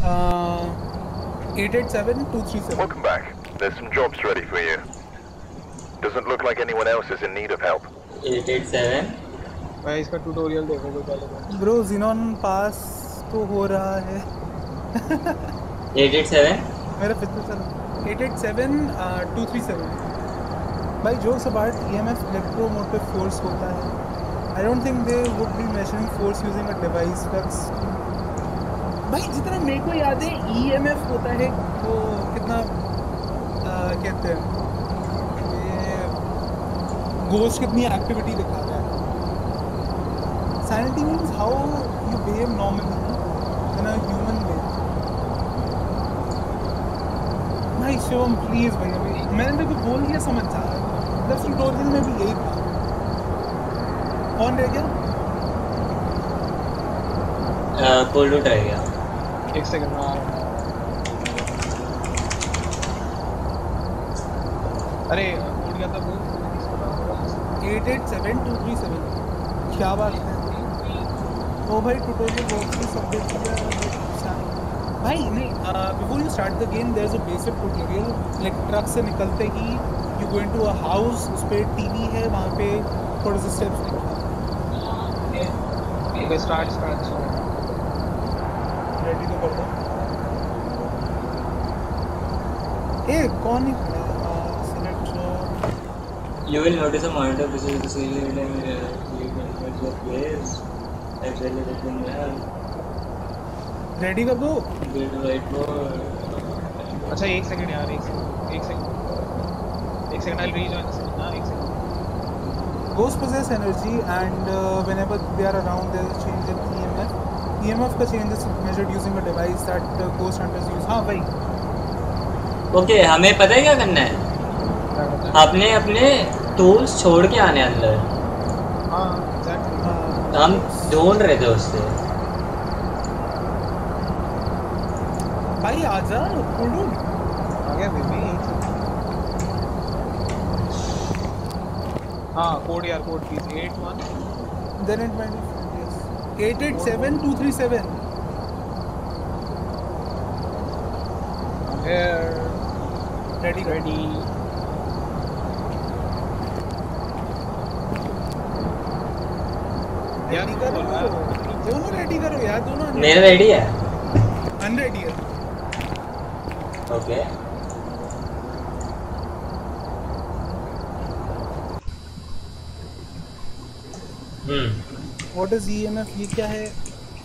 Uh, 887-237. Welcome back. There's some jobs ready for you. Doesn't look like anyone else is in need of help. 887 भाई इसका ट्यूटोरियल देखोगे पहले ब्रो जिनॉन पास तो हो रहा है 887 मेरा पिछले साल 887 237 भाई jokes about EMF electromotive force होता है I don't think they would be measuring force using a device that's भाई जितना मेरे को याद है ई एम एफ़ होता है वो कितना आ, कहते हैं ये गोस्ट कितनी एक्टिविटी दिखाता है। Means how you behave normally in a human way. भाई शिवम प्लीज़ भाई अभी मैंने तेरे को बोल दिया समझ जा रहा है। दस ट्यूटोरियल में भी यही था। कौन रह गया? कोल्ड रह गया। एक सेकंड में आ रहा हूँ। अरे कोड क्या था वो eight eight seven two three seven. क्या बात है। ओ भाई ट्यूटोरियल बहुत ही सब देख लिया भाई नहीं before you start the game there is a basic tutorial like truck से निकलते ही you go into a house उस पे टीवी है वहाँ पे थोड़े से स्टेप्स स्टार्ट स्टार्ट रेडी तो कर दो ए कौन ही select You will notice a monitor which is the ceiling and uh, you can get your place. Actually, it will have ready कर दो build whiteboard. अच्छा एक सेकंड यार एक सेकंड एक सेकंड एक सेकंड आई रीजॉइन ना एक second Ghosts possess energy and uh, whenever they are around a change in EMF. का change is measured using a device that uh, ghost hunters use. हाँ भाई ओके हमें पता है क्या करना है? आपने अपने टूल्स छोड़ के आने अंदर। हाँ एग्जैक्टली हाँ, हम ढूंढ रहे थे उससे। भाई आजा कुल्लू आ गया बेबी हाँ कोड यार code please eight one then it might be seven two three seven. here Ready, ready यार, रेडी करो दोनों रेडी करो यार दोनों मेरा रेडी है अनरेडी है okay hmm what is EMF ये क्या है?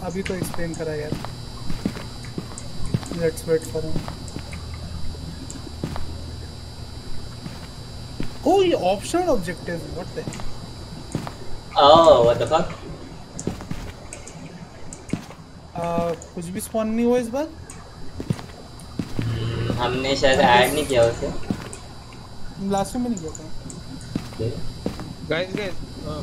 अभी तो एक्सप्लेन करा यार। Let's wait for him oh ये optional objective what the oh what the fuck कुछ भी स्पॉन नहीं हुआ इस बार? हमने शायद ऐड नहीं किया उसे। लास्ट में नहीं किया था. गाइस गाइस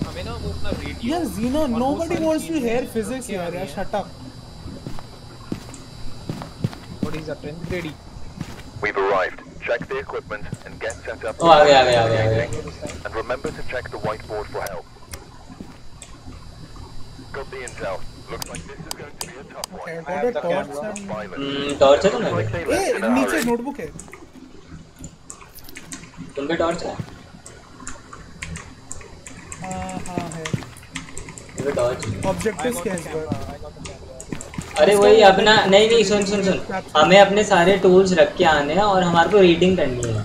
हमें ना वो अपना रेडियो यार जीनो nobody wants to hear physics यार यार shut up what is attend ready We've arrived. Check the equipment and get set up. Oh, आ गया, आ गया, आ गया, आ गया। And remember to check the whiteboard for help. Got the intel. Looks like this is going to be a tough Okay, one. got have a the torch and. Hmm है ए left in a नीचे hurry. Notebook है तुम पे torch है हाँ हाँ है तुम पे टॉर्च है ऑब्जेक्टिव्स क्या है. अरे वही अपना नहीं नहीं सुन सुन सुन। हमें अपने सारे टूल्स रख के आने हैं और हमारे को रीडिंग करनी है।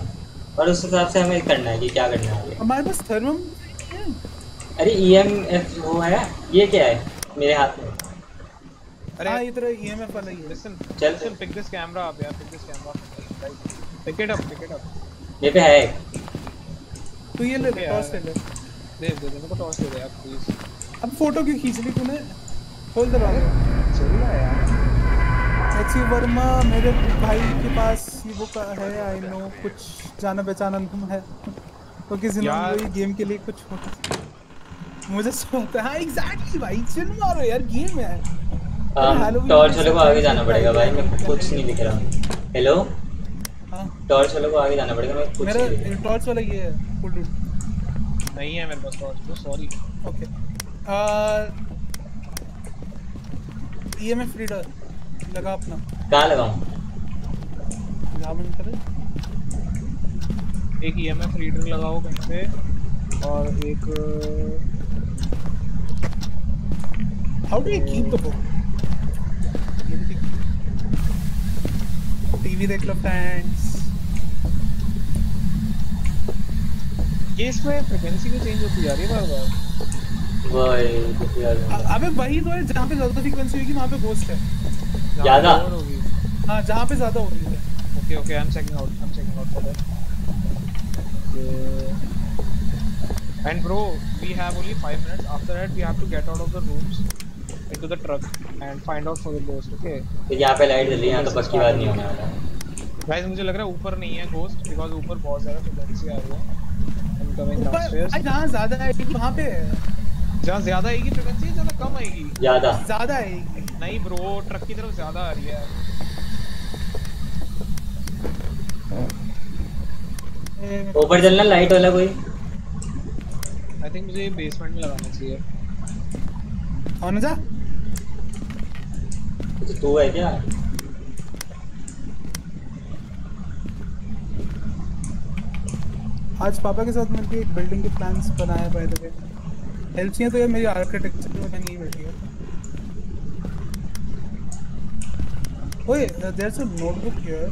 और उस हिसाब से हमें करना है कि क्या करना है हमारे पास थर्मम अरे ई एम एफ़ वो है ये क्या है? मेरे हाथ में। अरे हाँ ये तेरा ईएमएफ वाला ही है। Listen चल। listen pick this camera up यार this camera up. Right pick it up pick it ये पे है तू ये ले टॉर्च ले दे दे दे मेरे को दे दे यार प्लीज़ अब फ़ोटो क्यों खींच ली तूने? खोल दे बाबू चल रहा है यार। एचसी वर्मा मेरे भाई के पास ये वो का है आई नो कुछ जाना पहचाना तुम है। तो किसी ने। वही गेम के लिए कुछ होता मुझे सोचता है हाँ एग्जैक्टली भाई चिल मारो यार गेम है। टॉर्च वाले को आगे जाना पड़ेगा भाई surprise कुछ नहीं दिख रहा। हेलो हाँ। टॉर्च वाले को आगे जाना पड़ेगा को कुछ मेरा नहीं दिख रहा। टॉर्च वाला ये है फुल नहीं है मेरे पास टॉर्च तो सॉरी ओके ईएमएफ रीडर लगा अपना। कहाँ लगाऊँ? जहाँ मन करे। एक ईएमएफ रीडर लगाओ कहीं पे और एक how do you keep the book TV देख लो फ्रेंड्स ये इसमें फ्रीक्वेंसी क्यों चेंज होती जा रही है बार बार? अबे वही तो है जहाँ पे ज़्यादा फ्रीक्वेंसी होगी वहाँ पे घोस्ट है ज़्यादा? हाँ जहाँ पे ज़्यादा होगी है Okay, okay, I'm checking out. I'm checking out for that. Okay. And bro, we have only five minutes. After that, we have to get out of the rooms into the truck and find out for the ghost. Okay. तो यहाँ पे light जल रही है यहाँ तो पक्की बात नहीं होने वाला Guys, मुझे लग रहा है ऊपर नहीं है ghost because ऊपर बहुत ज़्यादा frequency आ रही है. ऊपर जहाँ ज़्यादा है वहाँ पे है जहाँ ज़्यादा आएगी frequency ज़्यादा कम आएगी. ज़्यादा ज़्यादा है नहीं bro, ट्रक की तरफ़ ज़्यादा आ रही है. ऊपर चलना लाइट वाला कोई I think मुझे बेसमेंट में लगाना चाहिए. और जा तो तू है क्या आज पापा के साथ मिलके एक बिल्डिंग के प्लान्स बनाए बाय द वे हेल्प चाहिए तो यार मेरी आर्किटेक्चर में नहीं बैठी है। ओए there is a notebook here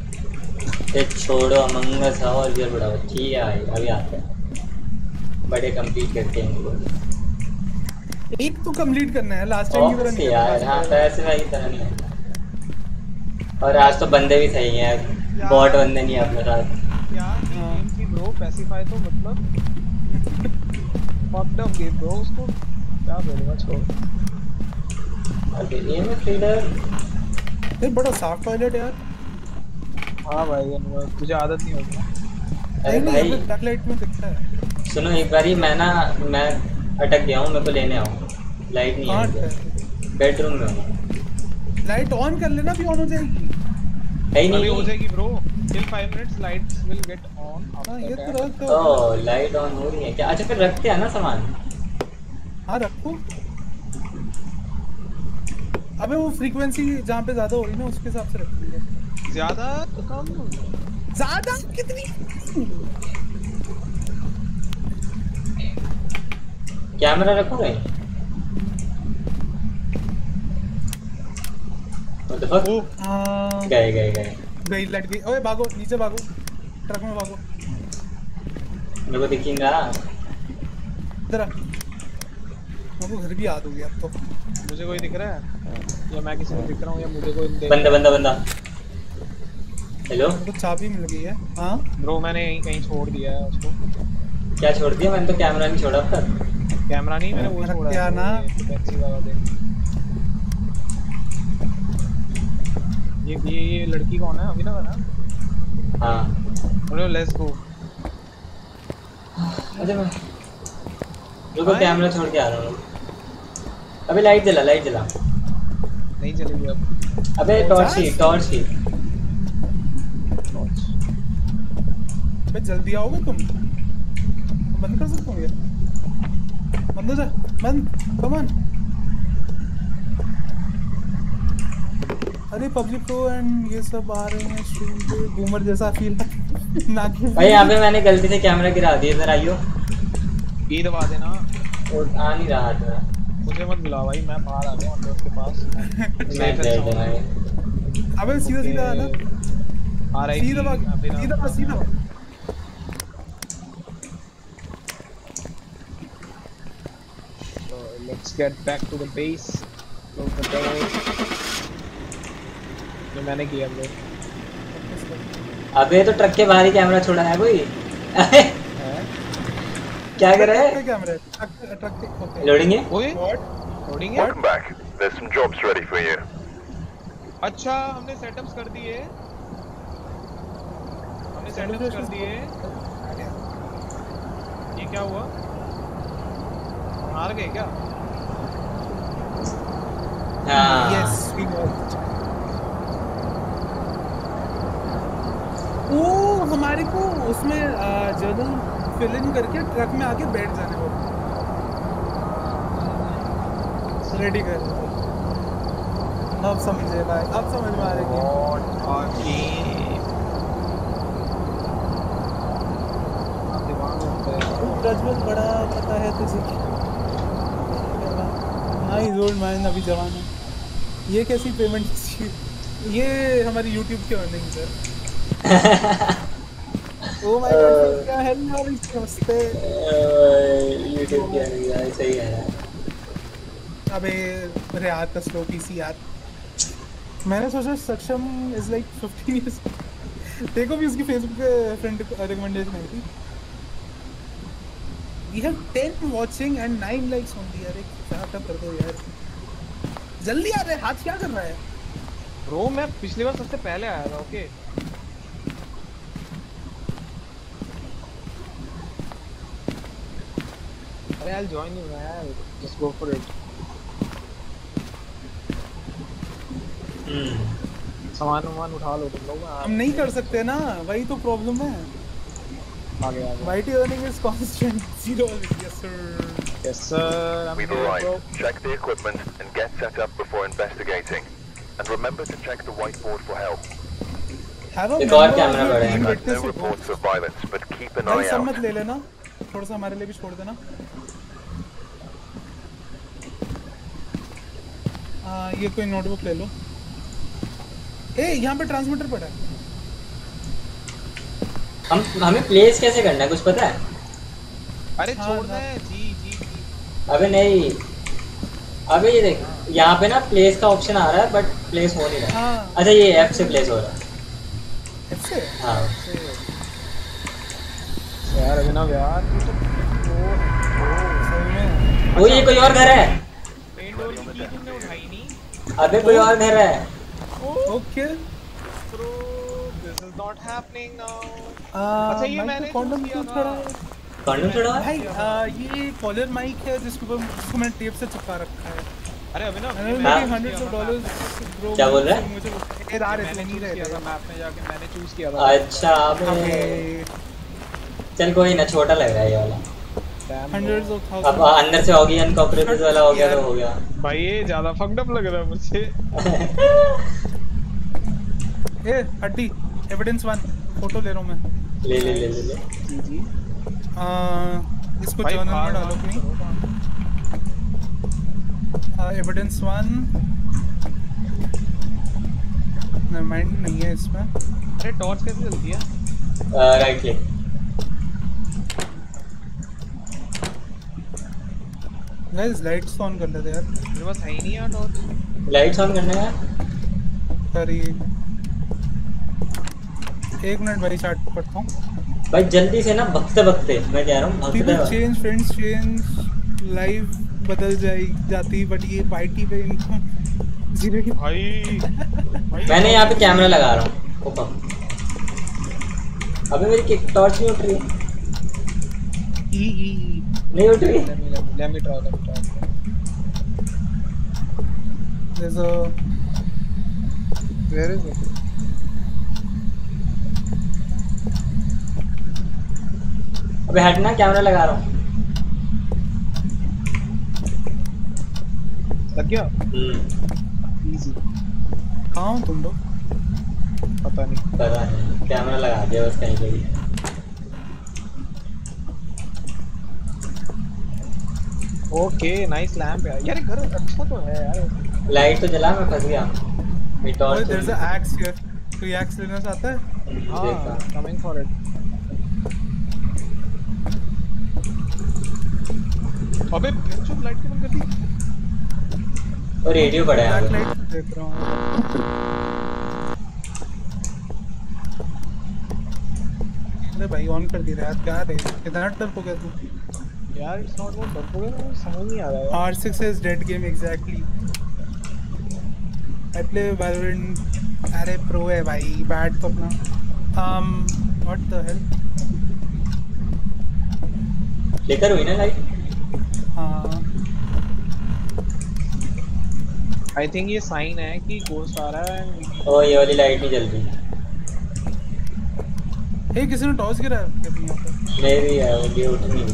ये छोड़ो अमंग अस और भी बड़ा ठीक है भाई अभी आते हैं। बड़े कंप्लीट करके इनको। एक तो कंप्लीट करना है लास्ट टाइम की तरह नहीं यार। हाँ पैसे भाई तरह नहीं और आज तो बंदे भी सही हैं बॉट बंदे नहीं है अपने साथ। यार गेम की ब्रो पैसिफाई तो मतलब फक्ड अप गेम ब्रो उसको क्या बोलूँगा छोड़ ओके ये में फीडर ये बड़ा साफ़ टॉयलेट यार। हाँ भाई अनवर तुझे आदत नहीं होगी अरे भाई। बैकलाइट में दिखता है। सुनो एक बारी मैं ना मैं अटक गया हूँ मेरे को लेने आओ। लाइट नहीं हाँ। है। बेडरूम में हूँ। लाइट ऑन कर लेना भी ऑन हो जाएगी। है ही अभी हो जाएगी bro till 5 minutes lights will get on हाँ ये तो रख दो। ओ लाइट ऑन हो रही है क्या? अच्छा फिर रखते हैं ना सामान। हाँ रखो। अबे वो फ्रीक्वेंसी जहाँ पे ज़्यादा हो रही है ना उसके हिसाब से रखेंगे ज़्यादा तो कम ज़्यादा? कितनी? कैमरा रखोगे? What the fuck? ओ गए गए गए गई लट गई। ओए भागो नीचे भागो। ट्रक में भागो। मेरे को दिखेगा। इधर मेरे को घर भी याद हो गया अब तो। मुझे कोई दिख रहा है? या मैं किसी को दिख रहा हूँ या मुझे कोई बंदा बंदा बंदा। हेलो को चाबी मिल गई है। हाँ? ब्रो मैंने कहीं छोड़ दिया है उसको। क्या छोड़ दिया? मैंने तो कैमरा नहीं छोड़ा अब तक। कैमरा नहीं मैंने वो छोड़ा है। ना। टैक्सी वाला देख। ये ये ये लड़की कौन है? अभिनव है ना हाँ। बोलो लेट्स गो अरे मैं रुको कैमरा छोड़ के आ रहा हूँ। अबे लाइट जला लाइट जला। नहीं चलेगी अब। अबे टॉर्च ही टॉर्च ही। टॉर्च अबे जल्दी आओगे तुम? बंद कर सकते हो ये? बंद हो जा बंद कम अरे पब्लिक को एंड ये सब आ रहे हैं स्ट्रीम पे बूमर जैसा फील (laughs) ना कि भाई यहाँ पे मैंने गलती से कैमरा गिरा दिया इधर आइयो। ई दबा देना। वो आ नहीं रहा था मुझे मत बुला भाई मैं बाहर आ गया अंदर के पास। (laughs) मैं है। भाई अबे सीधा सीधा आना आ रही सीधा भाग सीधा भाग सीधा let's get back to the base close the door जो मैंने किया ब्रो अबे तो ट्रक के बाहर ही कैमरा छोड़ा है कोई? क्या कर रहा है? Camera truck truck okay loading है? ओए लोडिंग है? Welcome back. There's some jobs ready for you. अच्छा हमने सेटअप्स कर दिए। हमने सेटअप्स कर दिए। ये क्या हुआ? हार गए क्या? हाँ। यस वी गॉट ओ हमारे को उसमें जर्नल फिल इन करके ट्रक में आके बैठ जाने को रेडी कर। अब समझे भाई अब समझ में आ रही है। है। वो प्रज्वल बड़ा पता है तुझे। नाइस ओल्ड मैन अभी जवान है। ये कैसी पेमेंट ये हमारी यूट्यूब की earning sir oh my god क्या है यार इस नमस्ते यूट्यूब की आ रही है सही है अबे अरे यार का स्लो पीसी यार। मैंने सोचा सक्षम इज़ लाइक 15 इयर्स देखो भी उसकी फेसबुक फ्रेंड रिकमेंडेशन आई थी। We have 10 watching and 9 likes only यार एक स्टार्ट अप कर दो यार। जल्दी आ रहे हाथ क्या कर रहा है? ब्रो मैं पिछली बार सबसे पहले आया था okay Yeah, I'll join you, man. Just go for it. Hmm. सामान वामान उठा लो तुम लोग। हम नहीं कर सकते ना वही तो प्रॉब्लम है। आगे आगे white earning is constant zero yes sir yes sir I am going to check the equipment and get set up before investigating and remember to check the whiteboard for help एक और camera बड़ा है सब मत ले लेना। थोड़ा सा हमारे लिए भी छोड़ देना। आ, ये कोई नोटबुक ले लो। ए यहाँ पे ट्रांसमीटर पड़ा है। हम हमें प्लेस कैसे करना है कुछ पता है? अरे हाँ, छोड़ना हाँ। है जी जी जी। अबे नहीं। अबे ये देख यहाँ पे ना प्लेस का ऑप्शन आ रहा है बट प्लेस हो नहीं रहा हाँ। अच्छा ये एफ़ से प्लेस हो रहा है। ऐसे हाँ। यार अभिनव यार तू तो वो ये कोई और घर है मेन डोर की की तुमने उठाई नहीं अबे कोई और घर है okay bro this is not happening now अच्छा अच्छा, ये मैंने कॉन्डम किया। खड़ा है कॉन्डम छोड़ा हुआ है? भाई आ, ये कॉलर माइक है जिसको जिसको मैंने टेप से चिपका रखा है अरे अभिनव मैंने ये हाँ। मेरे मैंने हंड्रेड्स ऑफ़ डॉलर्स ब्रो क्या बोल रहा है? मुझे ए आ रहे थे मैंने नहीं रहे था मैप में जाके मैंने चूज़ किया था अच्छा अबे अबे चल कोई ना छोटा लग रहा है ये वाला हंड्रेड्स ऑफ़ अब अंदर से होगी अनकॉपरेटेड (laughs) वाला हो गया तो हो गया। भाई ये ज़्यादा फक्ड अप लग रहा है मुझे। (laughs) ए हड्डी एविडेंस वन फ़ोटो ले रहा हूँ मैं। ले ले ले ले ले। जी जी। आ, इसको जर्नल में डालो अपनी। एविडेंस वन माइंड नहीं है इसमें। अरे टॉर्च कैसे जलती है? Right click guys lights on कर लेते यार। मेरे पास है ही नहीं यार टॉर्च लाइट्स ऑन करने का सॉरी एक मिनट भाई स्टार्ट करता हूँ। भाई जल्दी से ना भगते भगते मैं कह रहा हूँ भगते चेंज फ्रेंड्स चेंज लाइफ बदल जाए जाती बट ये वाईटी पे इनको ज़ीरो की भाई भाई। मैंने यहाँ पे कैमरा लगा रहा हूँ। ऊपर अबे मेरी किक टॉर्च नहीं उठ रही ई ई। नहीं उठ रही let me let me let me try let me try there's a where is it? अबे हटना कैमरा लगा रहा हूँ। लग गया? हम्म, इजी कहाँ हो तुम लोग? पता नहीं। पता नहीं कैमरा लगा दिया बस कहीं पे भी। ओके नाइस लैंप है यार घर अच्छा तो है यार। लाइट तो जला मैं फंस गया। ओए torch there's a axe here. कोई axe लेना चाहता है? हाँ कमिंग फॉर इट अबे चुप लाइट क्यों बंद कर दी और रेडियो पड़ा है ब्लैक लाइट देख रहा हूँ। भाई ऑन कर दी यार क्या रे कितना टर्प हो गया तू? यार इट्स नॉट व्हाट डर हो समझ नहीं आ रहा है। R6 is dead game exactly. I play Valorant. अरे प्रो है भाई बैट तो अपना। Um what the hell? लेकर हुई ना लाइट हाँ। आई थिंक ये साइन है कि गोस्ट आ रहा है। ओ ये वाली लाइट नहीं जल रही। हे किसी ने टॉस गिरा है क्या यहाँ पे? मेरी है वो ये उठ नहीं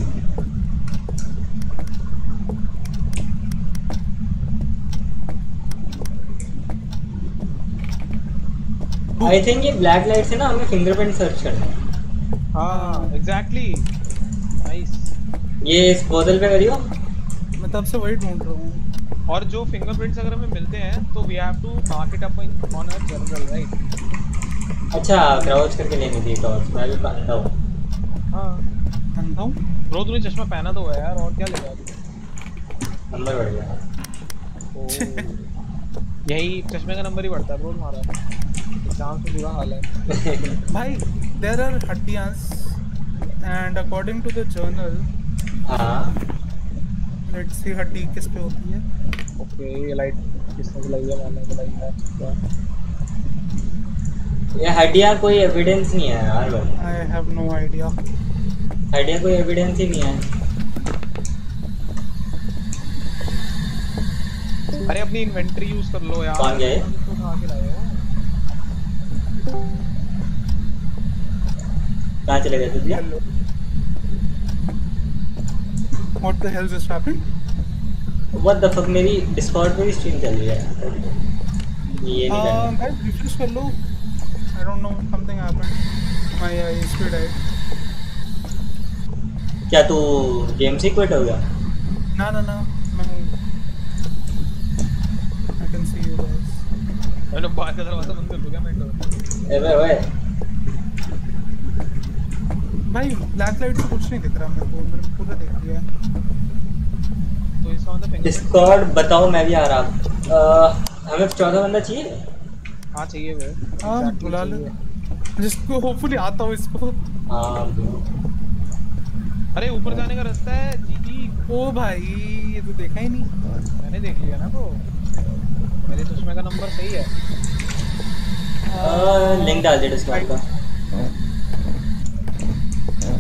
आई थिंक ये ब्लैक लाइट से ना हमें फिंगरप्रिंट सर्च करना है। हाँ एग्जैक्टली नाइस ये इस बोतल पे करियो। मैं तब से वही ढूंढ रहा हूँ। और जो फिंगरप्रिंट्स अगर हमें मिलते हैं तो we have to mark it up on a journal right अच्छा क्राउच करके लेनी थी टॉर्च मैं भी अंधा हूँ। हाँ। अंधा हूँ? ब्रो तूने चश्मा पहना तो है यार और क्या लेगा नंबर बढ़ गया। ओ, (laughs) यही चश्मे का नंबर ही बढ़ता है ब्रो तुम्हारा। एग्ज़ाम से बुरा हाल है। भाई there are हड्डियाँ according to the journal हाँ। let's see हड्डी किस पे होती है। ओके ये लाइट किसने जलाई है मैंने जलाई है ये हड्डियाँ कोई एविडेंस नहीं है यार भाई। I have no idea हड्डियाँ कोई एविडेंस ही नहीं है। अरे अपनी इन्वेंटरी यूज़ कर लो यार। कौन ये? तो कहाँ हो चले गए थे भैया What the hell just happened? What the fuck मेरी डिस्कॉर्ड पे भी स्ट्रीम चल रही है ये नहीं Uh, करना guys, refresh कर लो. I don't know, something happened. My uh, history died. क्या तू गेम से क्विट हो गया ना ना ना मैं I can see you guys. मैंने बाहर का दरवाज़ा बंद कर दूँगा मैं तो अबे ओए भाई ब्लैक लाइट से कुछ नहीं दिख रहा मेरे को मेरे को पूरा दिख लिया तो इसका मतलब डिस्कॉर्ड बताओ मैं भी आ रहा हूँ। हमें चौथा बंदा चाहिए? हाँ चाहिए वे हाँ बुला ले। जिसको होपफुली आता हो इसको। हाँ अरे ऊपर जाने का रास्ता है जी जी ओ भाई ये तो देखा ही नहीं। मैंने देख लिया ना तो मेरे चश्मे का नंबर सही है। लिंक डाल दे डिस्कॉर्ड का।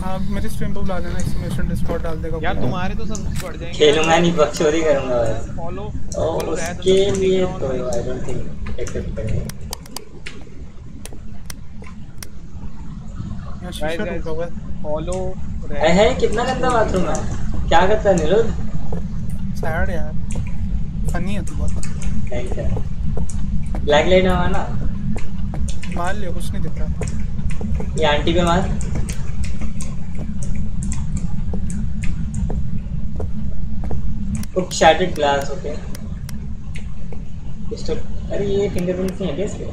आप मेरी स्ट्रीम पे बुला लेना एक्सक्लेमेशन डिस्कॉर्ड डाल देगा। यार तुम्हारे तो सब बढ़ जाएँगे। खेलूँगा नहीं बकचोदी करूँगा बस फॉलो फॉलो है तो उसके लिए तो आई डोंट थिंक एक्सेप्ट करेंगे है। फॉलो है। है कितना गंदा बाथरूम है? क्या करता है निरुद्ध सैड यार। फनी है तू बहुत। थैंक्स यार ब्लैक लाइट में मारना मार लियो कुछ नहीं दिख रहा। ये आंटी पे मार शैटर्ड ग्लास ओके पिस्टल अरे ये फिंगरप्रिंट्स नहीं है क्या इसके?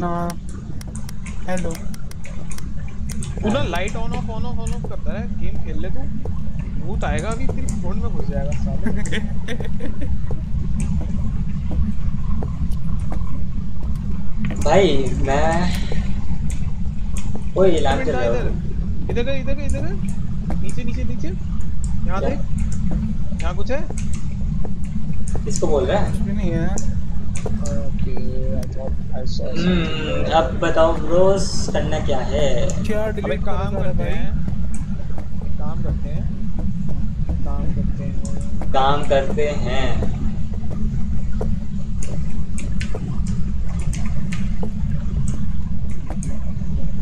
हाँ हेलो ना light on off on off on off करता है गेम खेल ले तू। भूत आएगा अभी तेरी फ़ोन में घुस जाएगा साले। (laughs) भाई मैं ओए लैम्प चल रहा है इधर इधर इधर इधर नीचे नीचे नीचे। यहाँ? देख। यहाँ कुछ है? इसको बोल रहा है? कुछ भी नहीं है। ओके हम्म अब बताओ ब्रोस करना क्या है? क्या डिलीट काम करते हैं? काम करते हैं। काम करते हैं। काम करते हैं।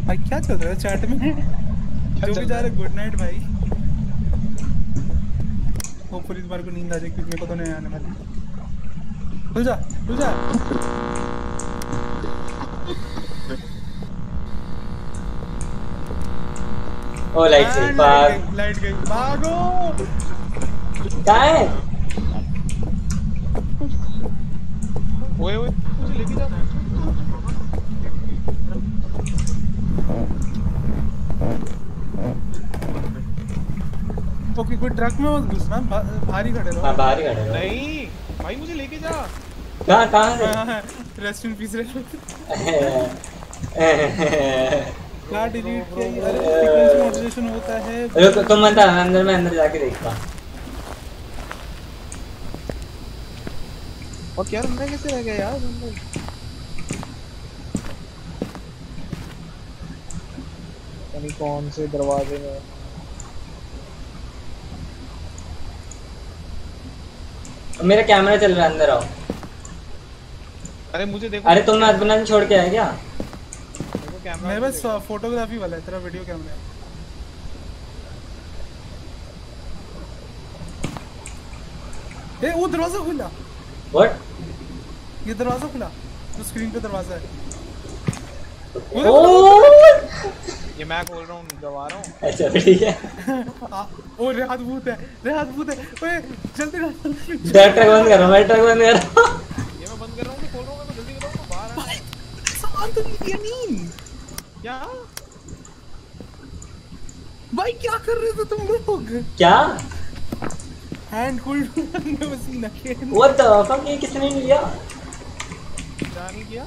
भाई क्या चल रहा है चैट में? (laughs) जो भी जा रहा गुड नाइट भाई। होपफुली इस बार को नींद आ जाए क्योंकि मेरे को तो नहीं आने वाली खुल जा खुल जा। ओ लाइट से And भाग लाइट गई, भागो कहाँ है? ओए ओए मुझे लेके जा। ओके कोई ट्रक में मत घुसना भा, भारी खड़े हाँ रहो बाहर ही खड़े हो नहीं भाई मुझे लेके जा। कहाँ कहाँ है? हाँ रेस्ट इन पीस रेस्ट क्या डिलीट किया अरे फ्रीक्वेंसी मॉड्यूलेशन होता है। रुक तुम मत अंदर मैं अंदर जाके देखता। हूँ और क्या मैं कैसे रह गया यार? अंदर। कौन से दरवाजे में मेरा कैमरा चल रहा है अंदर आओ। अरे मुझे देखो। अरे तुम अदबना छोड़ के आए क्या? मेरे पास फोटोग्राफी वाला है तेरा वीडियो कैमरा है। ए वो दरवाज़ा खुला। व्हाट ये दरवाज़ा खुला जो स्क्रीन पे दरवाज़ा है। ये मैं खोल रहा हूँ दबा रहा हूँ। अच्छा ठीक है। (laughs) ओ रेहात भूत है रेहात भूत है। ओए जल्दी कर डर ट्रक बंद करो मैं ट्रक बंद कर। रहा हूँ ये मैं बंद कर रहा हूँ खोल रहा हूँ मैं जल्दी करो बाहर आ सामान तो नहीं दिया नहीं। क्या? भाई क्या कर रहे थे तुम लोग? क्या? हैंड होल्ड मशीन अकेले व्हाट द फक ये किसने लिया? क्या नहीं किया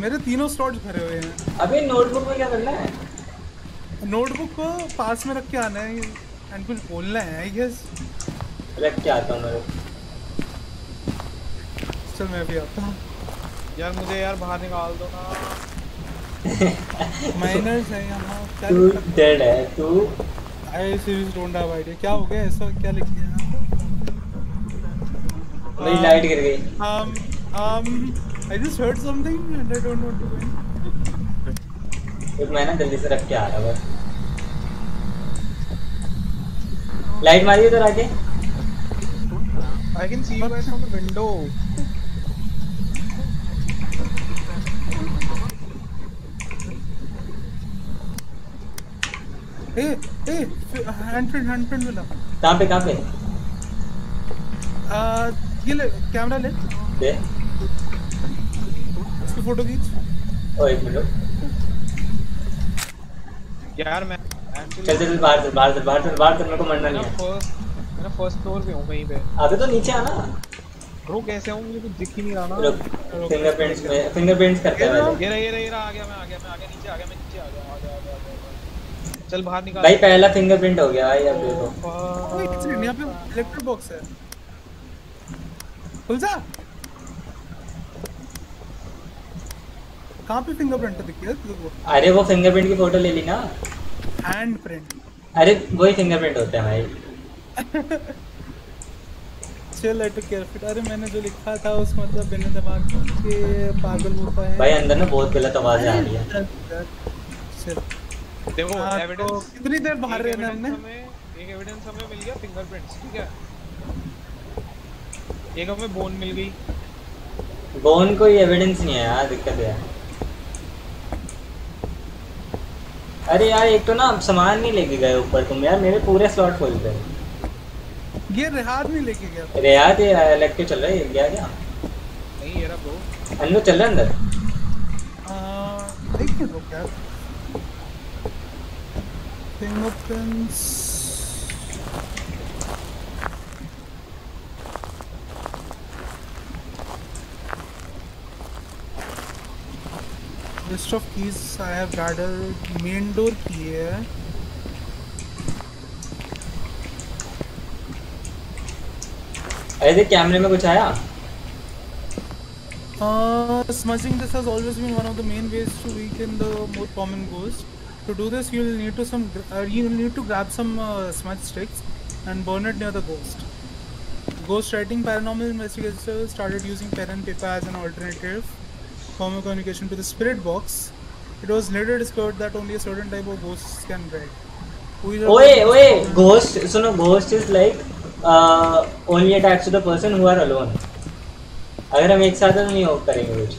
मेरे तीनों स्लॉट्स भरे हुए हैं। अबे नोटबुक में क्या करना है? नोटबुक को पास में रख के आना है एंड कुछ बोलना है आई गेस रख के आता हूँ मैं। चल मैं भी आता हूँ। यार मुझे यार बाहर निकाल दो ना। (laughs) माइनर्स है यहाँ क्या तू डेड है? तू। I series don't have idea क्या हो गया ऐसा क्या लिख दिया? मेरी लाइट गिर गई। Um um I just heard something and I don't know what to do. एक मैं ना जल्दी से रख के आ रहा बस लाइट मारी उधर आके I can see you guys from the window. ए ए हैंड प्रिंट हैंड प्रिंट मिला कहाँ पे कहाँ पे आ, ये ले कैमरा ले दे इसकी फ़ोटो खींच ओ एक मिनट। यार मैं चल चल बाहर चल बाहर चल बाहर चल बाहर चल मेरे को मरना नहीं है। मैं फ़र्स्ट फ्लोर पे हूँ कहीं पे। अबे तो नीचे आना। ब्रो कैसे हूँ मुझे कुछ दिख ही नहीं रहा ना। फिंगरप्रिंट्स में फिंगरप्रिंट्स करते हैं ये रहा ये रहा ये रहा आ गया मैं आ गया मैं आ गया नीचे आ गया मैं नीचे आ गया आ गया आ गया, आ गया चल बाहर निकाल। भाई पहला फिंगरप्रिंट हो गया भाई अब देखो। ओए सेकंड पे इलेक्ट्रिक बॉक्स है। खुल जा कहाँ पे फिंगरप्रिंट दिखी है? तेरे अरे वो फिंगरप्रिंट की फ़ोटो ले ली ना। हैंड प्रिंट अरे वही फिंगरप्रिंट होते हैं भाई। चल आई टू केयर फिट अरे मैंने जो लिखा था उसका मतलब बिना दिमाग के पागल होता है भाई अंदर ना बहुत गलत आवाज़ें आ रही है। चल देखो हाँ, तो एविडेंस कितनी देर बाहर रहना हमने? हमें एक एविडेंस हमें मिल गया फिंगरप्रिंट्स ठीक है? एक हमें बोन मिल गई। बोन कोई एविडेंस नहीं है यार दिक्कत है। अरे यार एक तो ना सामान नहीं लेके गए ऊपर तुम यार मेरे पूरे स्लॉट फुल थे ये रिहाद नहीं लेके गया रिहाद ये आया लग के चल रहा है गया क्या? नहीं ये रहा ब्रो अंदर चल रहा अंदर? आ एक मिनट रुक यार fingerprints list of keys I have gathered main door key है अरे कैमरे में कुछ आया Uh, smudging this has always been one of the main ways to weaken the more common ghost. To do this, you'll need to some uh, you'll need to grab some uh, smudge sticks and burn it near the ghost. Ghost writing paranormal investigators started using pen and paper as an alternative form of communication to the spirit box. It was later discovered that only a certain type of ghosts can write. We are- ओए ओए ghost सुनो ghost is like only attach to the person who are alone अगर हम एक साथ हैं तो नहीं हो करेंगे कुछ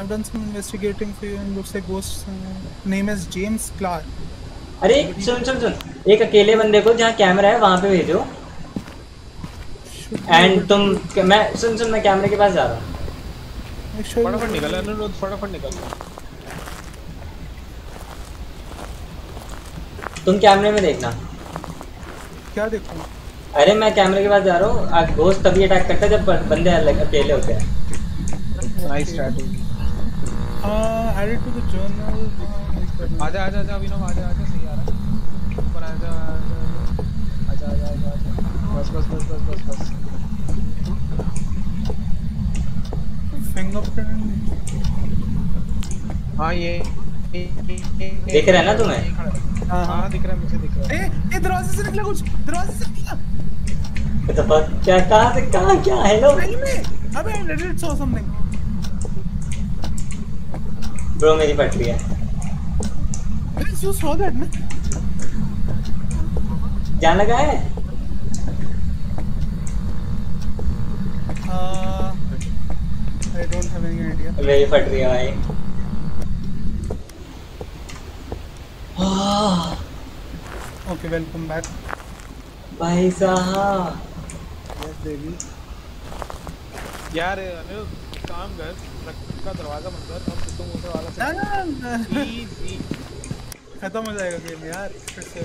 I've done some investigating for you and looks like ghost uh, name is James Clark. अरे सुन सुन सुन एक अकेले बंदे को जहाँ कैमरा है वहाँ पे भेजो एंड तुम मैं सुन सुन मैं कैमरे के पास जा रहा हूँ फटाफट निकल अनुरोध फटाफट निकल। तुम कैमरे में देखना। क्या देखूँ? अरे मैं कैमरे के पास जा रहा हूँ घोस्ट तभी अटैक करता है जब बंदे अलग अकेले होते हैं। नाइस स्ट्रैटेजी आजा आजा आजा अभिनव आजा आजा सही आ रहा है। ऊपर आजा आजा आजा आजा आजा आजा। बस बस बस बस बस। Fingerprint हाँ ये दिख रहा है ना तुम्हें? हाँ, हाँ हाँ। दिख रहा है मुझे दिख रहा है। ए ए दरवाजे से निकला कुछ दरवाजे से निकला। the क्या कहाँ से कहाँ क्या हेलो अबे legit saw something ब्रो मेरी फट रही है। Yes, you saw that man जान लगा है? uh, I don't have any idea. मेरी फट रही है भाई आह, okay welcome back. भाई साहब। यस बेबी यार अनिल काम कर। ट्रक का दरवाज़ा बंद कर। हम तुम ऊपर वाला ना ना ना इजी खत्म हो जाएगा गेम यार फिर से।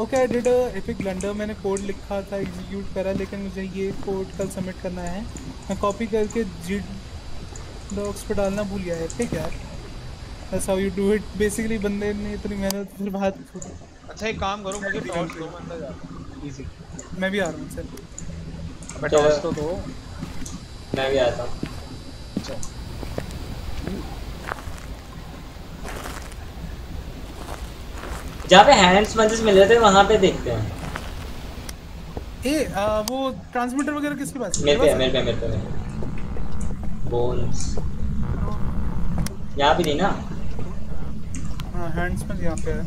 Okay I did epic blunder मैंने कोड लिखा था एग्जीक्यूट करा लेकिन मुझे ये कोड कल सबमिट करना है। मैं कॉपी करके जी डॉक्स पर डालना भूल गया एपिक यार। That's how you do it basically बंदे ने इतनी मेहनत फिर बात अच्छा एक काम करो मुझे टॉर्च दो मैं अंदर जाता हूँ। इजी मैं भी आ रहा हूँ सर अबे टॉर्च तो दो। मैं भी आता हूँ। अच्छा। जहाँ पे हैंड्स पंचेस मिल रहे थे वहाँ पे देखते हैं। ए आ, वो ट्रांसमीटर वगैरह किसके पास मेरे पे मेरे मेरे पे मेरे पे बोन्स यहाँ भी नहीं ना? हाँ हैंड्स में यहाँ पे है।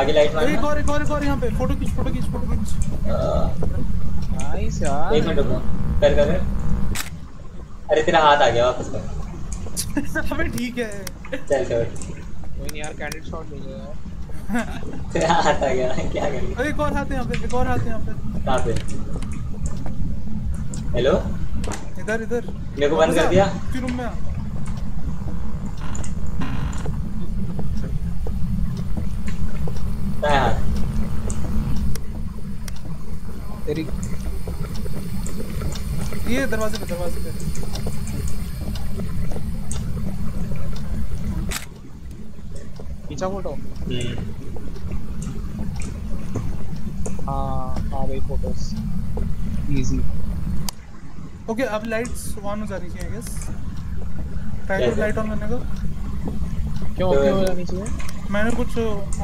आगे लाइट मार एक और एक और एक और यहाँ पे। फ़ोटो खींच फ़ोटो खींच फ़ोटो खींच। अह, नाइस यार। एक मिनट रुको। कर कर कर। अरे तेरा हाथ आ गया वापस कर। (laughs) अबे ठीक है। चल चल। कोई नहीं यार कैंडिड शॉट ले लो यार। तेरा हाथ आ गया क्या करें एक और हाथ है यहाँ पे एक और हाथ है यहाँ पे। कहाँ पे हेलो इधर इधर। मेरे को बंद कर दिया? रूम में तेरी ये दरवाजे पे दरवाजे पे। पीछा फ़ोटो? हम्म, हाँ हाँ भाई फोटोस इजी ओके अब लाइट्स ऑन हो जानी चाहिए गेस ट्राई कैसे? करो लाइट ऑन करने का। क्यों तो- क्यों हो जानी चाहिए? मैंने कुछ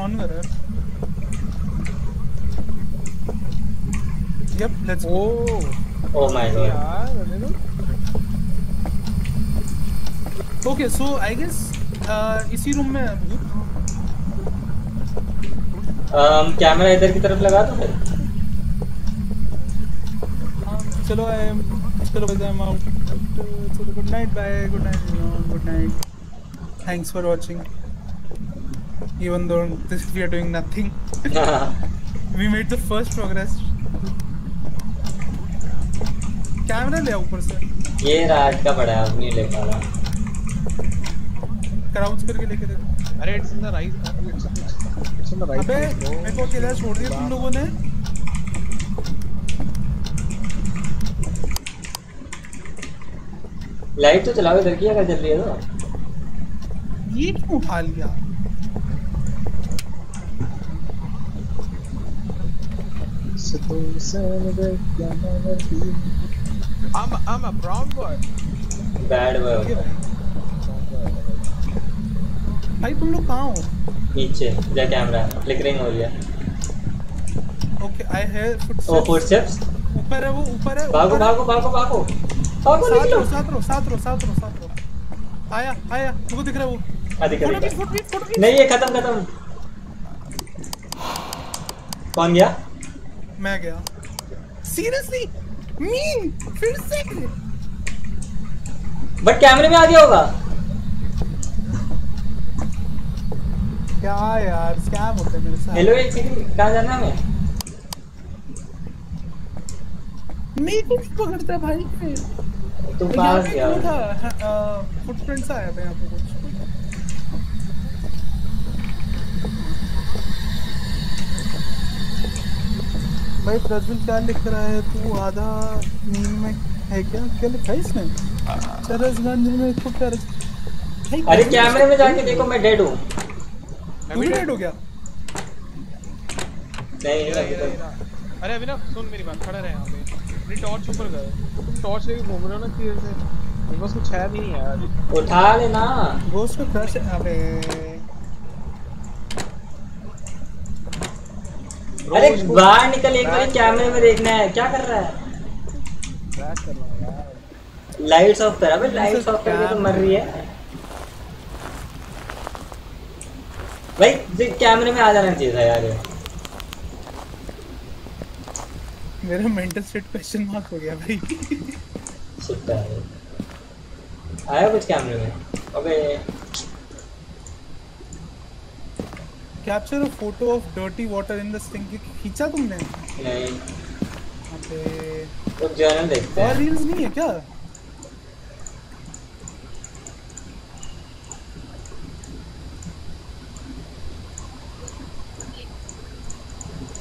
ऑन करा है। Yup let's oh oh my god यार ओके सो आई गेस इसी रूम में है अभी। कैमरा इधर की तरफ़ लगा दो फिर। हाँ, चलो आई एम चलो बस आई एम आउट चलो good night bye good night good night thanks for watching even though this we are doing nothing. (laughs) We made the first progress. Camera ले ऊपर से। ये रात का पड़ा है अब नहीं ले पा रहा क्राउच करके लेके देखो अरे it's in the right it's right अबे मेरे को अकेला छोड़ दिया तुम लोगों ने। लाइट तो चलाओ इधर की अगर जल रही है तो? ये क्यों उठा लिया? I'm I'm a brown boy. Bad ये बॉय भाई तुम लोग कहाँ हो? नीचे जा कैमरा फ्लिकरिंग हो रही है okay I hear oh footsteps footsteps ऊपर है वो ऊपर है भागो भागो भागो भागो। भागो साथ निकलो। रो साथ रो साथ रो साथ रो साथ रो। आया आया तुमको दिख रहा है वो। खींच फ़ोटो खींच फ़ोटो नहीं ये खत्म खत्म। कौन गया? मैं गया। सीरियसली मी फिर से? बट कैमरे में आ गया होगा। क्या यार स्कैम होते हैं मेरे साथ। हेलो एक सेकंड कहाँ जाना है? हमें मेरे को पकड़ता भाई फिर। तुम पास गया था फुटप्रिंट्स आया था यहाँ पे कुछ। भाई प्रज्वल क्या लिख रहा है तू? आधा नींद में है क्या? क्या लिखा है इसने? चरसगंज में खुद कर अरे कैमरे में जाके देखो मैं डेड हूँ। तू भी डेड हो गया। नहीं इधर, अभी। अरे अभिनव सुन मेरी बात खड़ा रहे यहाँ पे। अपनी टॉर्च ऊपर कर। तुम टॉर्च लेके घूम रहे हो ना क्लियर से? मेरे पास कुछ है भी नहीं यार। उठा लेना। घोस्ट का क्रश अबे। अरे बाहर निकल एक बार कैमरे में देखना है। क्या कर रहा है? क्रैश कर रहा हूँ यार। लाइट्स ऑफ़ कर। अबे लाइट्स ऑफ़ करके तो मर रही है। भाई कैमरे में आ जाना चाहिए था यार। मेरा मेंटल स्टेट क्वेश्चन मार्क हो गया भाई। है आया कुछ कैमरे में? अबे capture a photo of dirty water in the sink खींचा तुमने? नहीं। अबे। तो जर्नल देखते और हैं। रील्स नहीं है क्या?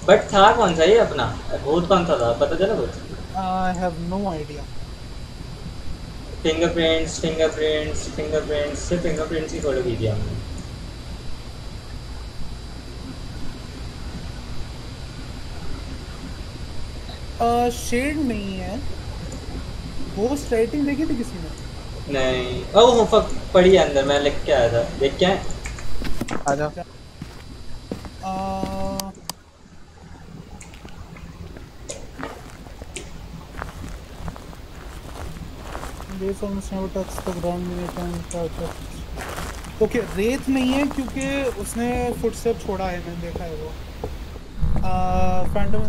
बट था कौन सा ये अपना? भूत कौन सा था? पता चला कुछ? I have no idea fingerprints fingerprints fingerprints सिर्फ़ फिंगरप्रिंट्स की फ़ोटो खींची हमने। शेड नहीं है। घोस्ट राइटिंग देखी थी किसी ने? नहीं। ओह फक पड़ी है अंदर मैं लिख के आया था। देख क्या है? आजा आ, Beneath and ओके रेत नहीं है क्योंकि उसने फुटस्टेप छोड़ा है मैंने देखा है वो। फैंटम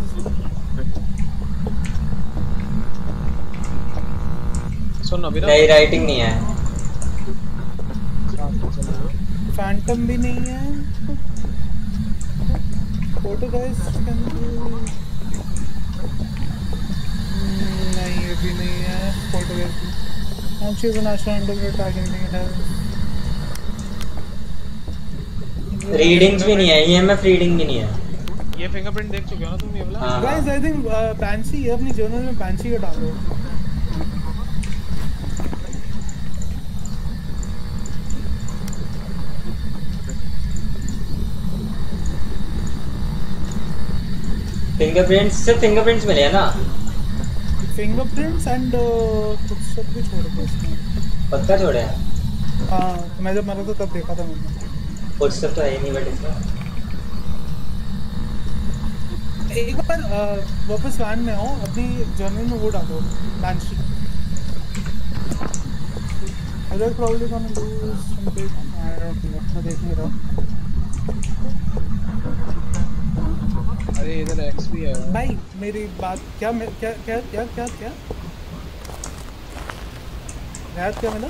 सुन अभिनव नहीं राइटिंग नहीं है। फैंटम भी नहीं है। फ़ोटो गाइस नहीं ये भी नहीं है। फ़ोटो गाइस हम चीज़ नेशनल इंटीग्रेट टैगिंग है रीडिंग्स भी नहीं है ईएमएफ रीडिंग भी नहीं है। ये फिंगरप्रिंट देख चुके हो ना तुम ये वाला? गाइस आई थिंक बैंसी है अपनी जर्नल में बैंसी का डालो। फिंगरप्रिंट्स सिर्फ़ फिंगरप्रिंट्स मिले हैं ना? फिंगरप्रिंट्स एंड फुटस्टेप भी छोड़ दो इसमें पक्का छोड़े हैं? हाँ मैं जब मरा था तब देखा था मैंने। फुटस्टेप तो है नहीं बट इसमें। एक बार वापस वैन में आओ अपनी जर्नल में वो डालो बैंसी अगर problem come lose something I don't know मैं देख नहीं रहा। अरे इधर एक्स भी है। भाई मेरी बात क्या क्या क्या क्या क्या क्या? रात क्या मिला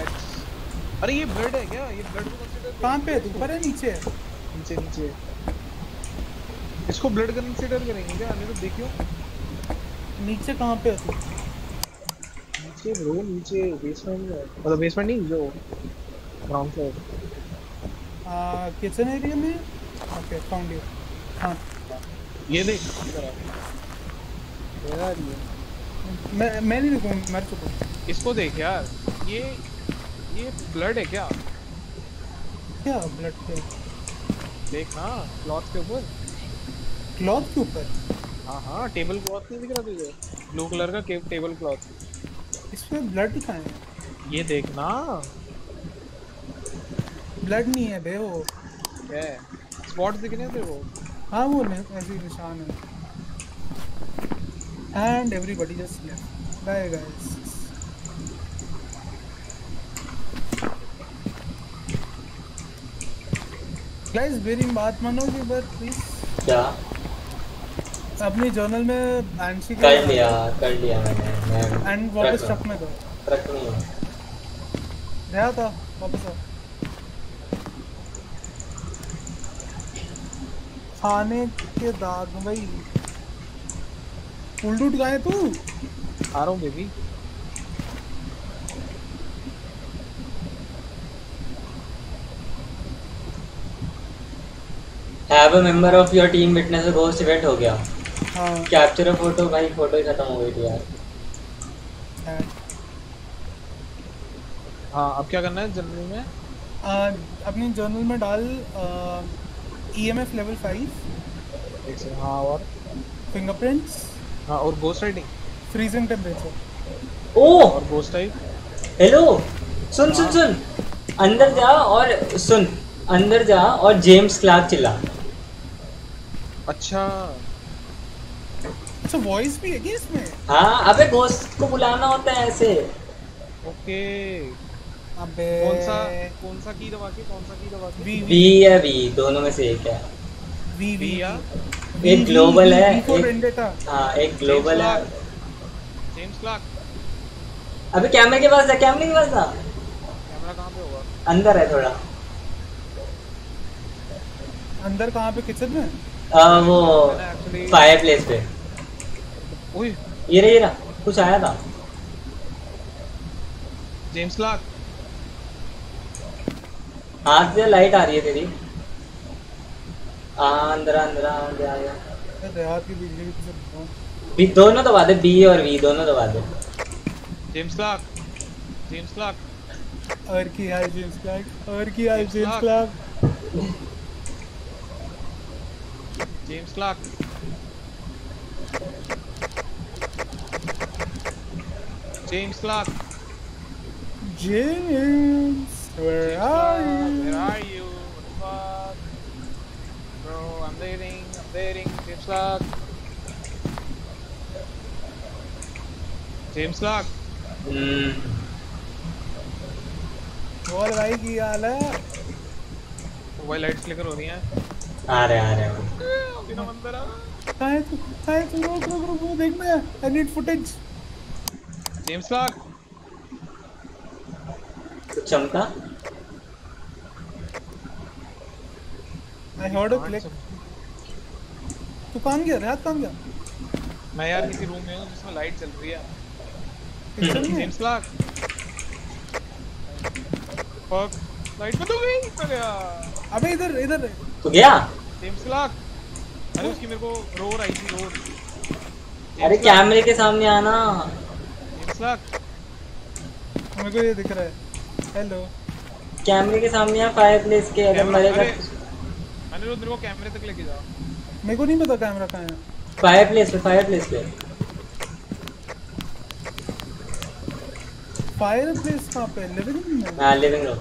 एक्स अरे ये ब्लड है क्या? ये ब्लड को कंसीडर कहाँ पे है? ऊपर है नीचे? है नीचे नीचे। इसको ब्लड कंसीडर करेंगे क्या? अनिरुद्ध देखियो। नीचे कहाँ पे है तू? नीचे ब्रो नीचे। बेसमेंट में मतलब बेसमेंट नहीं जो ग्राउंड फ्लोर किचन एरिया में? ओके फाउंड यू हाँ। ये देख। इधर आ। मेरा ये मैं मैं नहीं रुकूँगा मर चुका इसको देख यार ये ये ब्लड है क्या? क्या ब्लड के देख ना क्लॉथ के ऊपर। क्लॉथ के ऊपर? हाँ हाँ टेबल क्लॉथ नहीं दिख रहा तुझे? ब्लू कलर का टेबल क्लॉथ इसमें ब्लड कहाँ है? ये देख ना ब्लड नहीं है बे वो। क्या है। स्पॉट दिख रहे हैं तेरे को? हाँ वो नहीं ऐसे निशान है। And everybody just left bye guys guys मेरी बात मानोगे बट प्लीज़ क्या? अपनी जर्नल में आंशी कर लिया कर लिया मैंने एंड वापस ट्रक में दो। ट्रक में हूँ। गया था वापस आ। खाने के दाग भाई। फुल डूट गए तू। आ रहा हूँ baby have a member of your team witness a ghost event हो गया। हाँ। कैप्चर अ फ़ोटो भाई फ़ोटो ही खत्म हो गई थी यार। है। हाँ अब क्या करना है जनरल में? आ, अपनी जर्नल में डाल E M F level five एक सेकंड हाँ और? फिंगरप्रिंट्स हाँ और गोस्ट राइडिंग फ्रीजिंग टेम्परेचर ओ! और गोस्ट टाइप हेलो सुन सुन सुन। अंदर जा और सुन। अंदर जा और जेम्स क्लार्क चिल्ला। अच्छा। अच्छा वॉइस भी है क्या इसमें? हाँ अबे घोस्ट को बुलाना होता है ऐसे। ओके। अबे। कौन सा कौन सा की दबा के कौन सा की दबा के वी बी या वी दोनों में से एक है। वी बी या? एक ग्लोबल है एक हाँ एक ग्लोबल है। जेम्स क्लार्क अबे कैमरे के पास जा कैमरे के पास जा कैमरा कहाँ पे होगा? अंदर है थोड़ा। अंदर कहाँ पे? किचन में? आ, वो फायर प्लेस पे। ये रहा ये रहा। कुछ आया था? जेम्स क्लार्क हाथ से लाइट आ रही है तेरी। अंदर आ, अंदर आ, अंदर आ गया। देहात की बिजली की सब बी दोनों दबा दे बी और वी दोनों दबा दे। जेम्स क्लार्क जेम्स क्लार्क और की हाय जेम्स क्लार्क और की hi James Clark James Clark James Clark James where are Where are you? What the fuck? Bro, I'm waiting, I'm waiting. James Clark. James Clark. हम्म, बोल भाई की हाल है? Mobile lights flicker हो रही हैं। आ रहे आ रहे अभी ना अंदर आ कहाँ है। तू कहाँ है तू रुक रुक रुक वो देखना है। आई नीड फुटेज जेम्स कुछ चमका? आई हर्ड अ क्लिक तू कहाँ गया रात कहाँ गया मैं यार किसी रूम में हूँ जिसमें लाइट चल रही है। किचन में जेम्स क्लार्क फक लाइट बंद हो गई? मैं गया अबे इधर इधर तो गया? जेम्स क्लार्क अरे उसकी मेरे को रोर आई थी रोर अरे कैमरे के सामने आना। जेम्स क्लार्क मेरे को ये दिख रहा है। हेलो कैमरे के सामने आ फायर प्लेस के अगर मरेगा अरे अनिरुद्ध मेरे को कैमरे तक लेके जाओ। मेरे को नहीं पता कैमरा कहाँ है। फायर प्लेस पे फायर प्लेस पे। फायर प्लेस कहाँ पे? लिविंग रूम में हाँ लिविंग रूम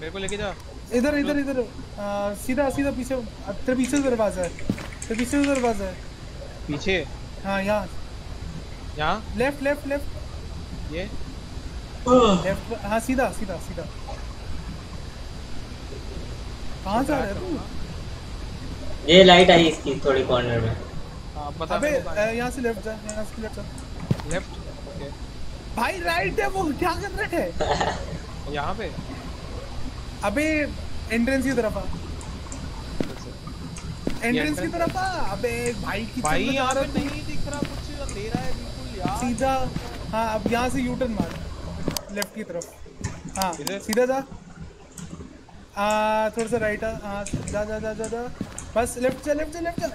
मेरे को लेके जा इधर इधर इधर। सीधा सीधा पीछे अब तेरे पीछे दरवाज़ा है। तेरे पीछे दरवाज़ा है। पीछे? हाँ यहाँ। यहाँ? लेफ़्ट लेफ़्ट लेफ़्ट ये? लेफ़्ट हाँ सीधा सीधा सीधा। कहाँ जा रहा है तू ये लाइट आई इसकी थोड़ी कॉर्नर में। हाँ बता अबे यहाँ से लेफ़्ट जा यहाँ से लेफ़्ट जा। लेफ़्ट ओके भाई राइट है वो क्या कर रहा है? (laughs) यहाँ पे? अबे एंट्रेंस की तरफ़ आ। एंट्रेंस की तरफ़ आ। अबे भाई की भाई यहाँ रहा पे नहीं दिख रहा कुछ अंधेरा है बिल्कुल यार। सीधा हाँ अब यहाँ से यू टर्न मार। लेफ़्ट की तरफ़। हाँ इधर? सीधा जा। थोड़ा सा राइट आ हाँ जा जा जा जा जा। बस लेफ़्ट जा लेफ़्ट जा लेफ़्ट जा।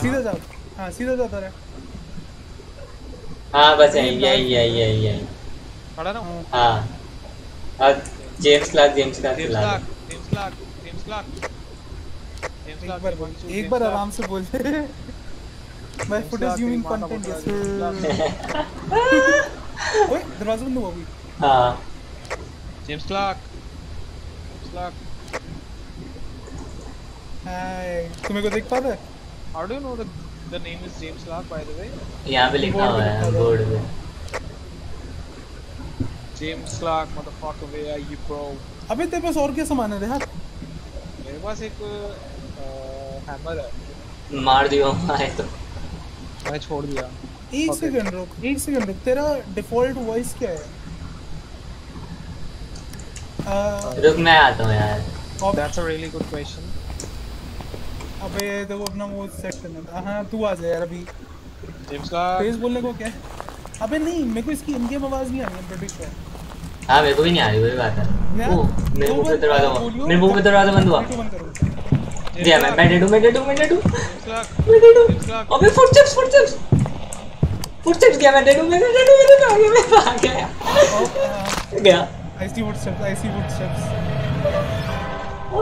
सीधा जा हाँ सीधा जाता रहे हाँ बस यही यही यही यही यही खड़ा ना? हाँ। हाँ अब James Clark James Clark James चला Clark James Clark James Clark एक बार बोल एक बार आराम से बोल। मैं फुट अज्यूमिंग कंटेंट यस ओए दरवाज़ा बंद हुआ अभी। हाँ। जेम्स क्लार्क तुम्हें को देख पा रहा है? How do you know the the name is James Clark by the way? यहाँ पे लिखा हुआ है बोर्ड पे James Clark, motherfucker, where are you, bro? अबे तेरे पास और क्या सामान है यार? मेरे पास एक हैमर है। मार दियो आए तो। मैं छोड़ दिया। एक. सेकंड रुक एक सेकंड रुक तेरा डिफ़ॉल्ट वॉइस क्या है? रुक मैं आता हूँ यार। That's a really good question. अबे देखो अपना वो सेट करना था। हाँ तू आ जा यार अभी। James Clark. फेस बोलने को क्या? है अबे नहीं मेरे को इसकी इन गेम आवाज़ नहीं आ रही है ब्रिटिश है हाँ मेरे को भी नहीं आ रही वही बात है। ओ मेरे मुँह पे दरवाज़ा आ, हुआ मेरे मुँह पे दरवाज़ा बंद हुआ। दिया मैं मैं डेडू मैं डेडू मैं डेडू मैं डेडू. अबे फुटस्टेप्स फुटस्टेप्स फुटस्टेप्स गया मैं डेडू मैं डेडू मैं डेडू आगे मैं भाग गया। और गया आई सी फुटस्टेप्स आई सी फुटस्टेप्स भाग ना। Oh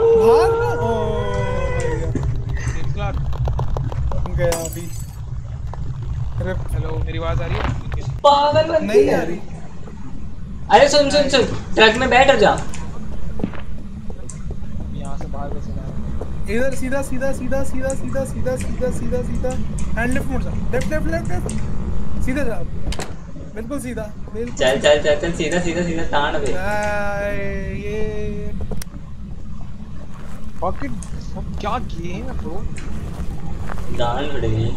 my god Clark. गया अभी। अरे Hello, मेरी आवाज़ आ रही है? पागल बन नहीं आ रही। अरे सुन सुन सुन। ट्रक में बैठ जा। यहाँ से बाहर कैसे जाएँ? इधर सीधा सीधा सीधा सीधा सीधा सीधा सीधा सीधा सीधा। हैंड लेफ़्ट मोड़ जा। लेफ़्ट लेफ़्ट लेफ़्ट लेफ़्ट सीधा जा। बिल्कुल सीधा बिल्कुल चल चल चल चल सीधा सीधा सीधा तान बे ये। Fucking fuck, क्या गेम है bro? गान उड़ गई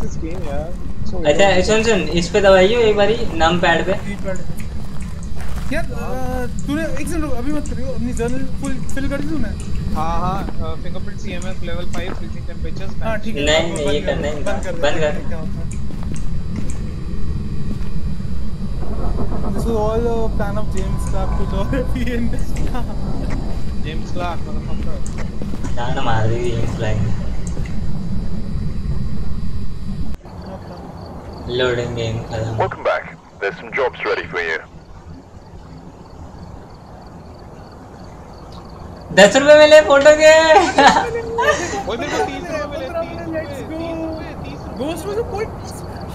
This game यार. अच्छा सुन सुन इस पे दबाइयो एक बारी नम पैड पे। यार तूने एक सेकंड रुक, अभी मत करियो अपनी जर्नल फुल फिल कर दी तूने? हाँ हाँ fingerprint EMF level 5 freezing temperatures हाँ ठीक है नहीं, नहीं, ये करना ही बंद कर बंद कर। is all a plan of James Clark to photography industry. James Clark, motherfucker. Dana Madri, James Clark. Loading game. Welcome back. There's some jobs ready for you. दस रुपए मिले फ़ोटो के ओए मेरे को 30 रुपए मिले 30 let's go ghost was a point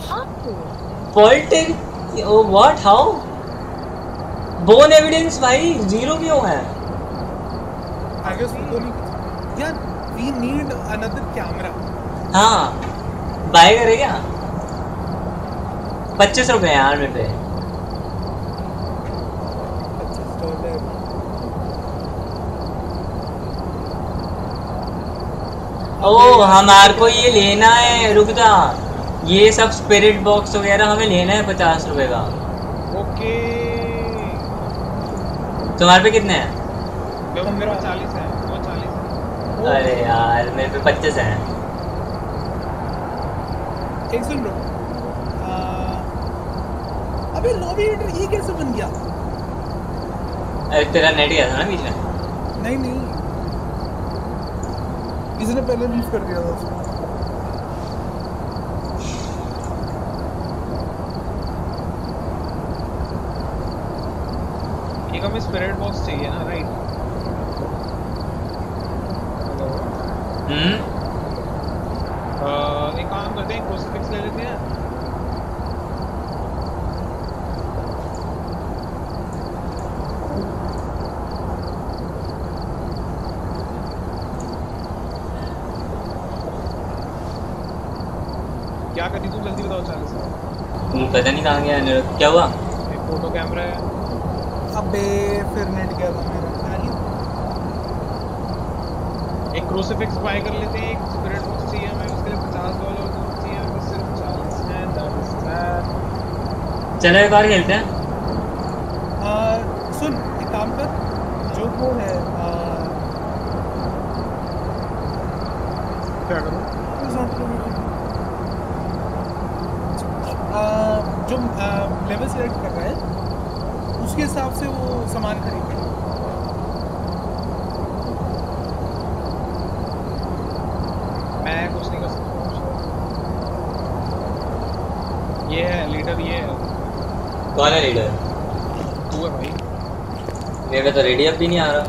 हाँ oh what how bone evidence भाई ज़ीरो क्यों है? I guess वो तो यार we need another camera. हाँ बाय करे क्या? पच्चीस रुपए यार मेरे पे। ओ हमारे को ये लेना है रुक जा। ये सब स्पिरिट बॉक्स वगैरह हमें लेना है पचास रुपए का। ओके तुम्हारे पे कितने हैं? मेरे 40 है वो 40 है। अरे यार मेरे पे पच्चीस हैं। एक सुन लो। अबे लॉबी एडिटर ये कैसे बन गया? अरे तेरा नेट गया था ना बीच में? नहीं नहीं। इसने पहले लीव कर दिया था उसको। एक हमें स्पिरिट बॉक्स चाहिए ना राइट हेलो हम्म? एक काम करते हैं क्रूसीफिक्स ले लेते हैं। क्या करी तू? जल्दी बताओ चालीस। तुम पता नहीं कहाँ गया क्या हुआ? एक फ़ोटो कैमरा है। अबे फिर नेट गया? था मेरा एक क्रूसिफिक्स बाय कर लेते हैं एक स्पिरिट बुक चाहिए हमें उसके लिए पचास डॉलर बुक चाहिए हमें सिर्फ़ चांस है दैट है। दैट चलो एक बार खेलते हैं। आ, सुन एक काम कर जो वो है आ, क्या करूँ? जो लेवल सेलेक्ट उसके हिसाब से वो सामान खरीदेगा मैं कुछ नहीं कर सकता। ये है लीडर ये है। कौन है लीडर? तू है भाई। मेरे तो रेडी अब भी नहीं आ रहा।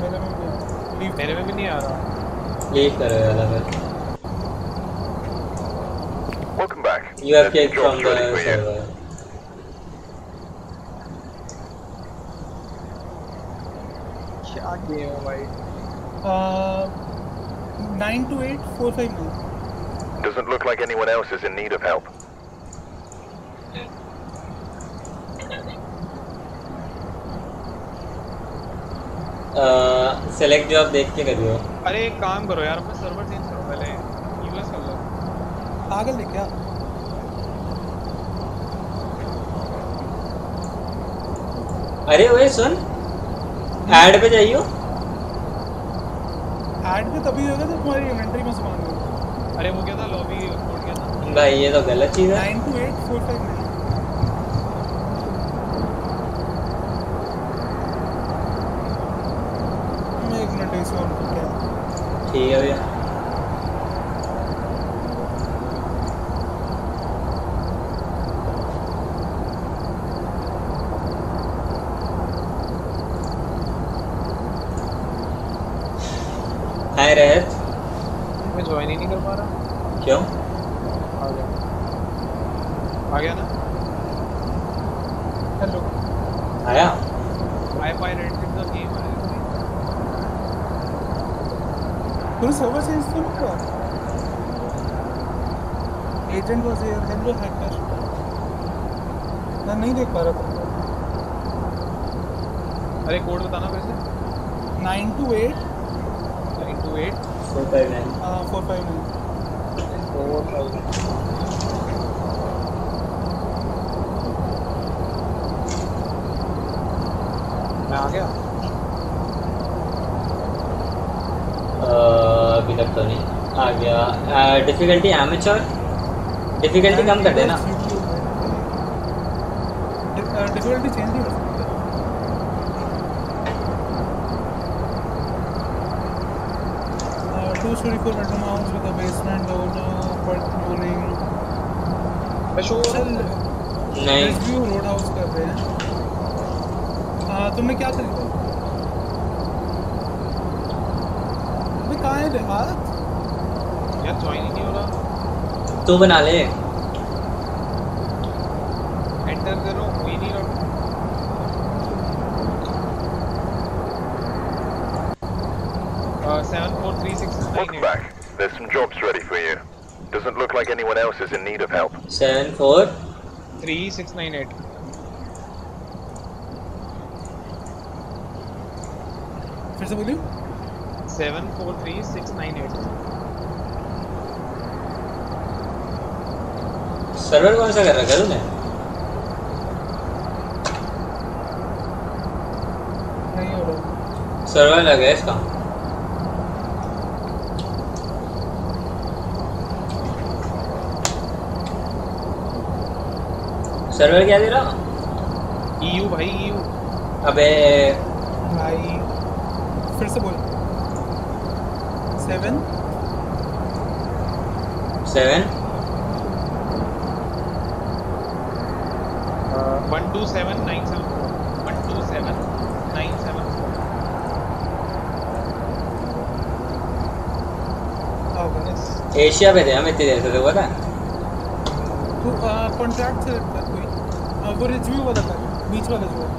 मेरे में भी है। मेरे में भी नहीं आ रहा। लीव करो वाला फिर Welcome back. You have There's kick Doesn't look like anyone else is in need of help. Select job. देख के करियो अरे एक काम करो यार अपना server change करो पहले US कर लो आगे देख क्या अरे ओए सुन ऐड पे जाइयो ऐड भी तभी होगा जब तुम्हारी इन्वेंटरी में सामान होगा। अरे वो क्या था? लॉबी कोड क्या था? भाई ये तो गलत चीज़ है। Nine two eight four five nine मैं एक मिनट इस और क्या ठीक है भैया हाय रहत मैं ज्वाइन ही नहीं कर पा रहा क्यों आ गया आ गया ना हेलो आया I find rented the game तूने सर्वर चेंज तो नहीं करा agent was here hello hacker मैं नहीं देख पा रहा था अरे कोड बताना वैसे nine two eight nine two eight four five nine four five nine four five मैं आ गया अभी तक तो नहीं आ गया डिफिकल्टी एमेचर डिफिकल्टी कम कर देना। डिफिकल्टी चेंज नहीं two storey four bedroom house with a basement owner but morning मैं शो चल नहीं। व्यू रोड हाउस कर रहे हैं हाँ तुमने क्या खरीदा कहाँ है देहात? यार ज्वाइन ही नहीं हो रहा। तू बना ले एंटर करो कोई नहीं रहा seven four three six nine back. There's some jobs ready for you. Doesn't look like anyone else is in need of help. Seven four three six nine eight फिर से बोलिए seven four three six nine eight server कौन सा कर रखा है रहा। Server लगा है इसका। सर्वर क्या दे रहा? ईयू भाई E ईयू अबे। भाई फिर से बोल। Seven seven one two seven nine seven four one two seven nine seven four Asia पे थे हम इतनी देर से तो पता तू कॉन्ट्रैक्ट कर कोई वो रिव्यू वाला कर बीच वाला जो है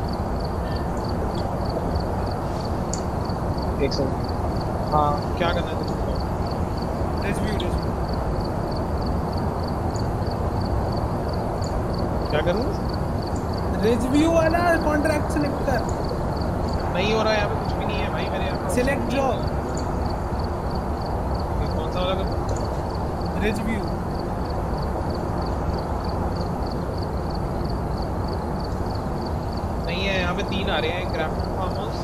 एक सेकंड हाँ क्या करना है तुझको रिव्यू रिव्यू क्या करूँ रिव्यू वाला कॉन्ट्रैक्ट सेलेक्ट कर। नहीं हो रहा है यहाँ पे कुछ भी नहीं है भाई मेरे यहाँ सिलेक्ट जॉब कौन सा वाला करूँ रिव्यू नहीं है यहाँ पे तीन आ रहे हैं ग्राफ्टन फार्म हाउस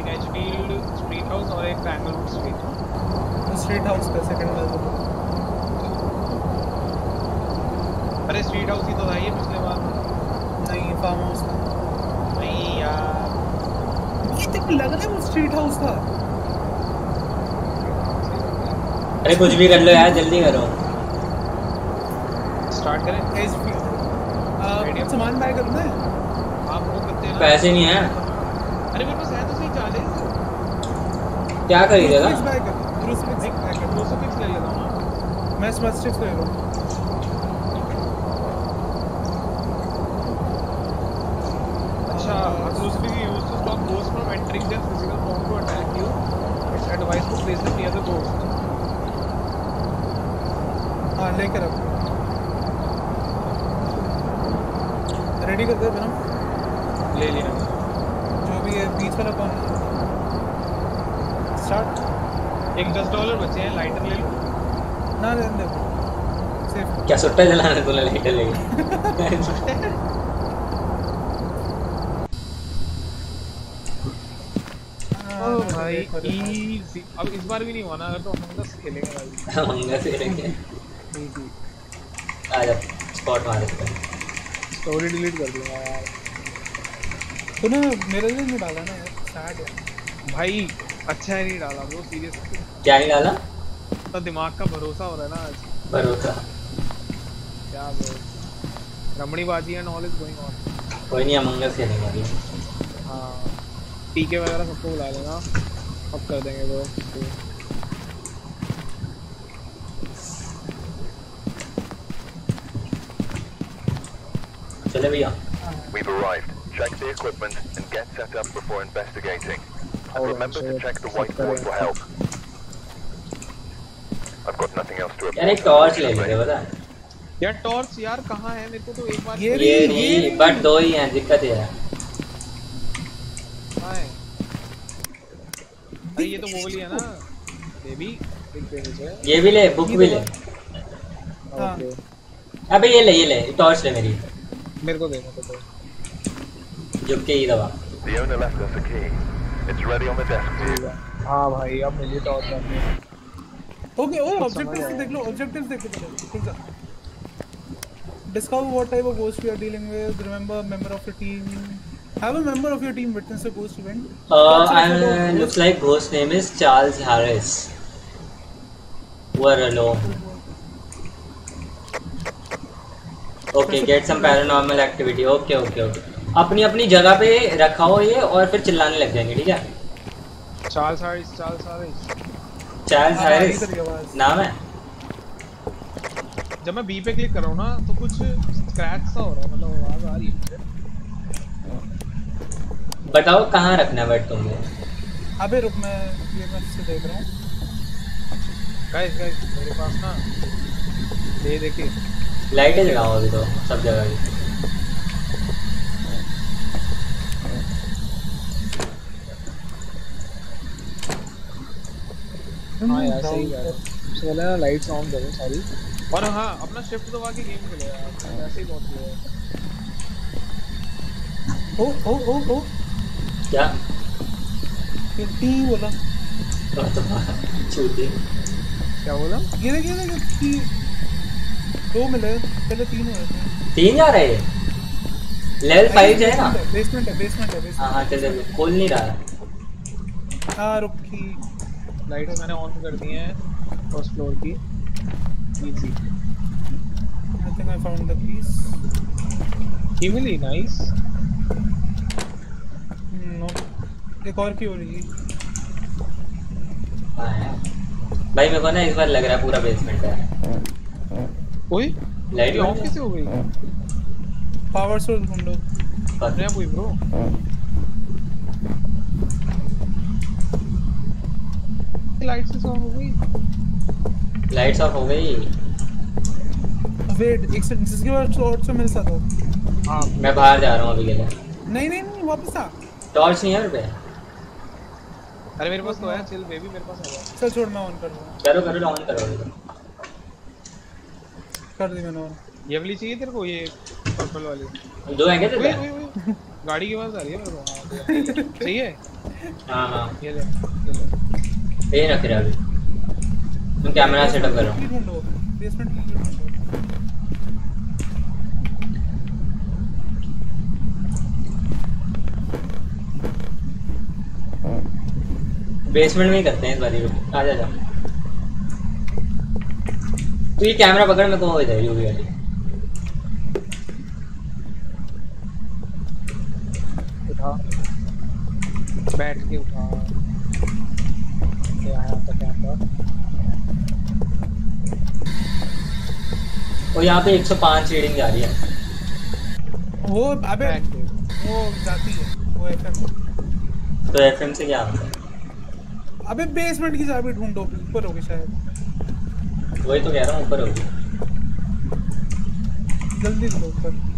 एक एचफील्ड स्ट्रीट हाउस और एक टैंगलवुड स्ट्रीट स्ट्रीट हाउस का सेकंड वाला। अरे स्ट्रीट हाउस ही तो था ये फार्म हाउस का नहीं यार। ये तेरे लग रहा है वो स्ट्रीट हाउस था। अरे कुछ भी कर लो यार जल्दी करो। स्टार्ट करें। फ़ील्ड सामान बाय करना है आप वो करते हैं पैसे नहीं है। अरे मेरे पास है तो सही चालीस। क्या खरीदेगा हूँ। मैं स्मस्ट स्टिक्स ले रहा हूँ अच्छा exclusively used to stop ghosts from entering their physical form to attack you. It's advised to place them near the ghost. हाँ लेकर अब रेडी कर दे बना ले लिया जो भी है बीच वाला कौन स्टार्ट एक दस डॉलर बचे हैं लाइटर ले लो। ना रहने दे क्या सुट्टा जलाना तूने लाइटर हाँ, (laughs) भाई देखो। अब इस बार भी नहीं हुआ ना अगर तो हम बस खेलेंगे भाई। मंगा से लेके easy. आ जा स्पॉट मार इसका स्टोरी डिलीट कर दूँगा यार। तूने मेरे लिए नहीं डाला ना यार। सैड है। भाई अच्छा है नहीं डाला ब्रो सीरियस क्या नहीं डाला तो दिमाग का भरोसा हो रहा है ना आज भरोसा क्या रमणी बाजी and all is going on कोई नहीं अमंगा से खेलेंगे अभी हाँ टीके वगैरह सबको बुला लेना अब कर देंगे ब्रो चले भैया We've arrived. Check the equipment and get set up before investigating. And remember to check the whiteboard for help. Got nothing else to यार एक टॉर्च ले लेते पता यार टॉर्च यार कहाँ है? मेरे को तो एक बार ये ये ये बट दो ही हैं दिक्कत है। अरे ये तो वो वाली है ना। बेबी ये भी ले बुक भी ले। हाँ। ओके अबे ये ले ये ले टॉर्च ले मेरी। मेरे को दे मेरे को दे। झुक के ही दबा। The owner left us a key. It's ready on the desk. हाँ भाई अब मिली टॉर्च ओके ओए ऑब्जेक्टिव्स देख लो ऑब्जेक्टिव्स देख लो ठीक है। Discover what type of ghost we are dealing with remember member of your team have a member of your team witness a ghost event uh I look like ghost name is Charles Harris we're alone okay get some paranormal activity okay okay okay अपनी अपनी जगह पे रखा हो ये और फिर चिल्लाने लग जाएँगे ठीक है? Charles Harris Charles Harris Charles हाँ, आवाज़। नाम है? जब मैं बी पे क्लिक कर रहा हूँ ना तो कुछ स्क्रैच सा हो रहा है मतलब आवाज़ आ रही है मुझे। बताओ कहाँ रखना है बट तुमने अबे रुक मैं ये मैं से देख रहा हूँ। गाइस गाइस मेरे पास ना ये देखिए लाइटें जलाओ अभी तो सब जगह हाँ यार सही रहे हो। पहले ना लाइट्स ऑन करो सारी। और हाँ अपना शिफ्ट दबा के गेम खेलो यार। ऐसे ही बहुत है ओ ओ ओ ओ क्या? टी बोला। छूती क्या बोला? ये देख ये देख टी दो मिले पहले तीन हुए थे तीन जा रहे हैं? लेवल फाइव जाएगा बेसमेंट है बेसमेंट है बेसमेंट हाँ हाँ चल चल खोल नहीं रहा। है हाँ रुकी लाइट्स मैंने ऑन कर दी हैं फ़र्स्ट फ्लोर की। Easy I think I found the keys की मिली नाइस नो एक और की हो रही भाई मेरे को ना इस बार लग रहा है पूरा बेसमेंट है। ओए लाइट ऑफ़ कैसे हो गई? पावर सोर्स ढूंढो। आप हुई ब्रो लाइट से ऑन हो गई लाइट्स ऑफ़ हो गई वेट एक सेकंड इसके बाद शॉर्ट से मिल सकता हूँ हाँ मैं बाहर जा रहा हूँ अभी के लिए। नहीं नहीं नहीं वापस आ। टॉर्च नहीं है मेरे पे? अरे मेरे पास तो है चिल बेबी मेरे पास है। चल छोड़ मैं ऑन कर दूँगा। करो करो ऑन करो। कर दी मैंने ये वाली चाहिए तेरे को ये पर्पल वाली? दो हैं क्या तेरे गाड़ी की आवाज़ आ रही है मेरे को। हाँ। (laughs) चाहिए हाँ? हाँ ये ले। ये रख रहा अभी। मैं कैमरा सेटअप कर। रहा हूँ बेसमेंट में ही करते हैं इस बारी को आ जा जा। तो ये कैमरा पकड़ मैं कहूँ इधर? यूवी वाली बैठ के उठा। और यहाँ पे 105 रीडिंग जा रही है। वो अबे वो जाती है वो एफएम तो एफएम से क्या होता है? अबे बेसमेंट की चाबी ढूंढो ऊपर होगी शायद। वही तो कह रहा हूँ ऊपर होगी। जल्दी करो ऊपर।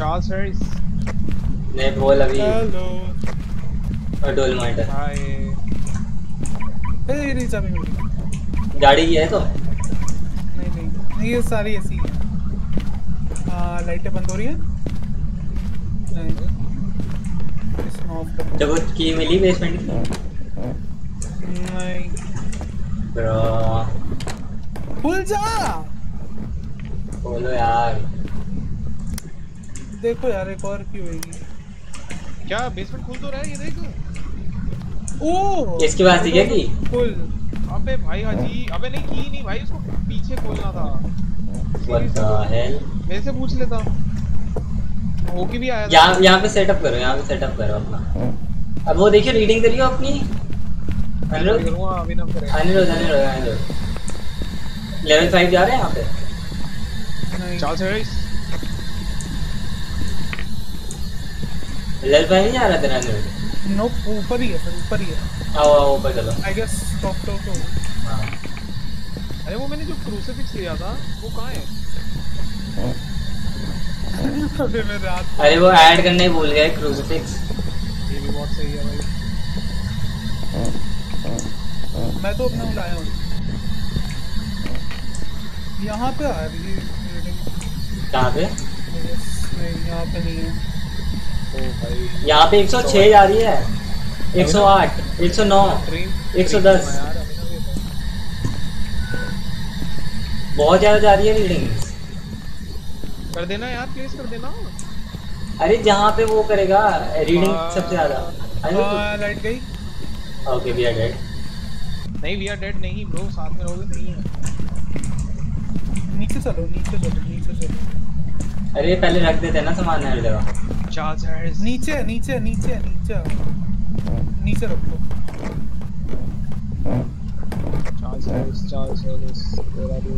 चार्ल्स हैरिस नहीं बोल अभी हेलो और डोल माइटर हाय ए मिल गई गाड़ी की है तो? नहीं नहीं। नहीं ये सारी ऐसी ही। है हाँ लाइटें बंद हो रही हैं? नहीं। जब की मिली बेसमेंट की? नहीं। ब्रो खुल जा! बोलो यार। देखो यार एक और की होगी क्या बेसमेंट खुल तो रहा है ये देख। ओ! इसकी बात थी क्या की? खुल। अबे भाई हाजी अबे नहीं की नहीं भाई उसको पीछे खोलना था। व्हाट द हेल मेरे से पूछ लेता। होके भी आया था। यहाँ यहाँ पे सेटअप करो यहाँ पे सेटअप करो अपना। अब वो देखिए रीडिंग करियो अपनी। मैं अनिरुद्ध करूँगा अभिनव करेगा अनिरुद्ध अनिरुद्ध अनिरुद्ध लेवल फाइव जा रहे हैं यहाँ पे? नहीं चार्ल्स लेवल फाइव नहीं जा रहा तेरा अनिरुद्ध नो ऊपर ही है फिर ऊपर ही है। आओ आओ ऊपर चलो। आई गेस टॉप टॉप तो हाँ अरे वो मैंने जो क्रूसिफिक्स लिया था वो कहाँ है? अबे मैं रात अरे वो ऐड करने ही भूल गए क्रूसिफिक्स ये भी बहुत सही है भाई। मैं तो अपना लाया हूँ। यहाँ पे आ रही है। कहाँ पे? नहीं यहाँ पे नहीं है। भाई यहाँ पे 106 जा रही है। 108 109 ड्रीम 110 यार अभिनव ये तो बहुत ज़्यादा जा रही है रीडिंग कर देना यार प्लीज़ कर देना। अरे जहाँ पे वो करेगा रीडिंग हाँ। सबसे ज़्यादा। हाँ लाइट गई। ओके वी आर डेड नहीं वी आर डेड नहीं ब्रो साथ में रहोगे नहीं है। नीचे चलो नीचे चलो नीचे चलो। अरे पहले रख देते ना सामान हर जगह। चार्ल्स हैरिस नीचे नीचे नीचे नीचे। नीचे रखो तेरा भी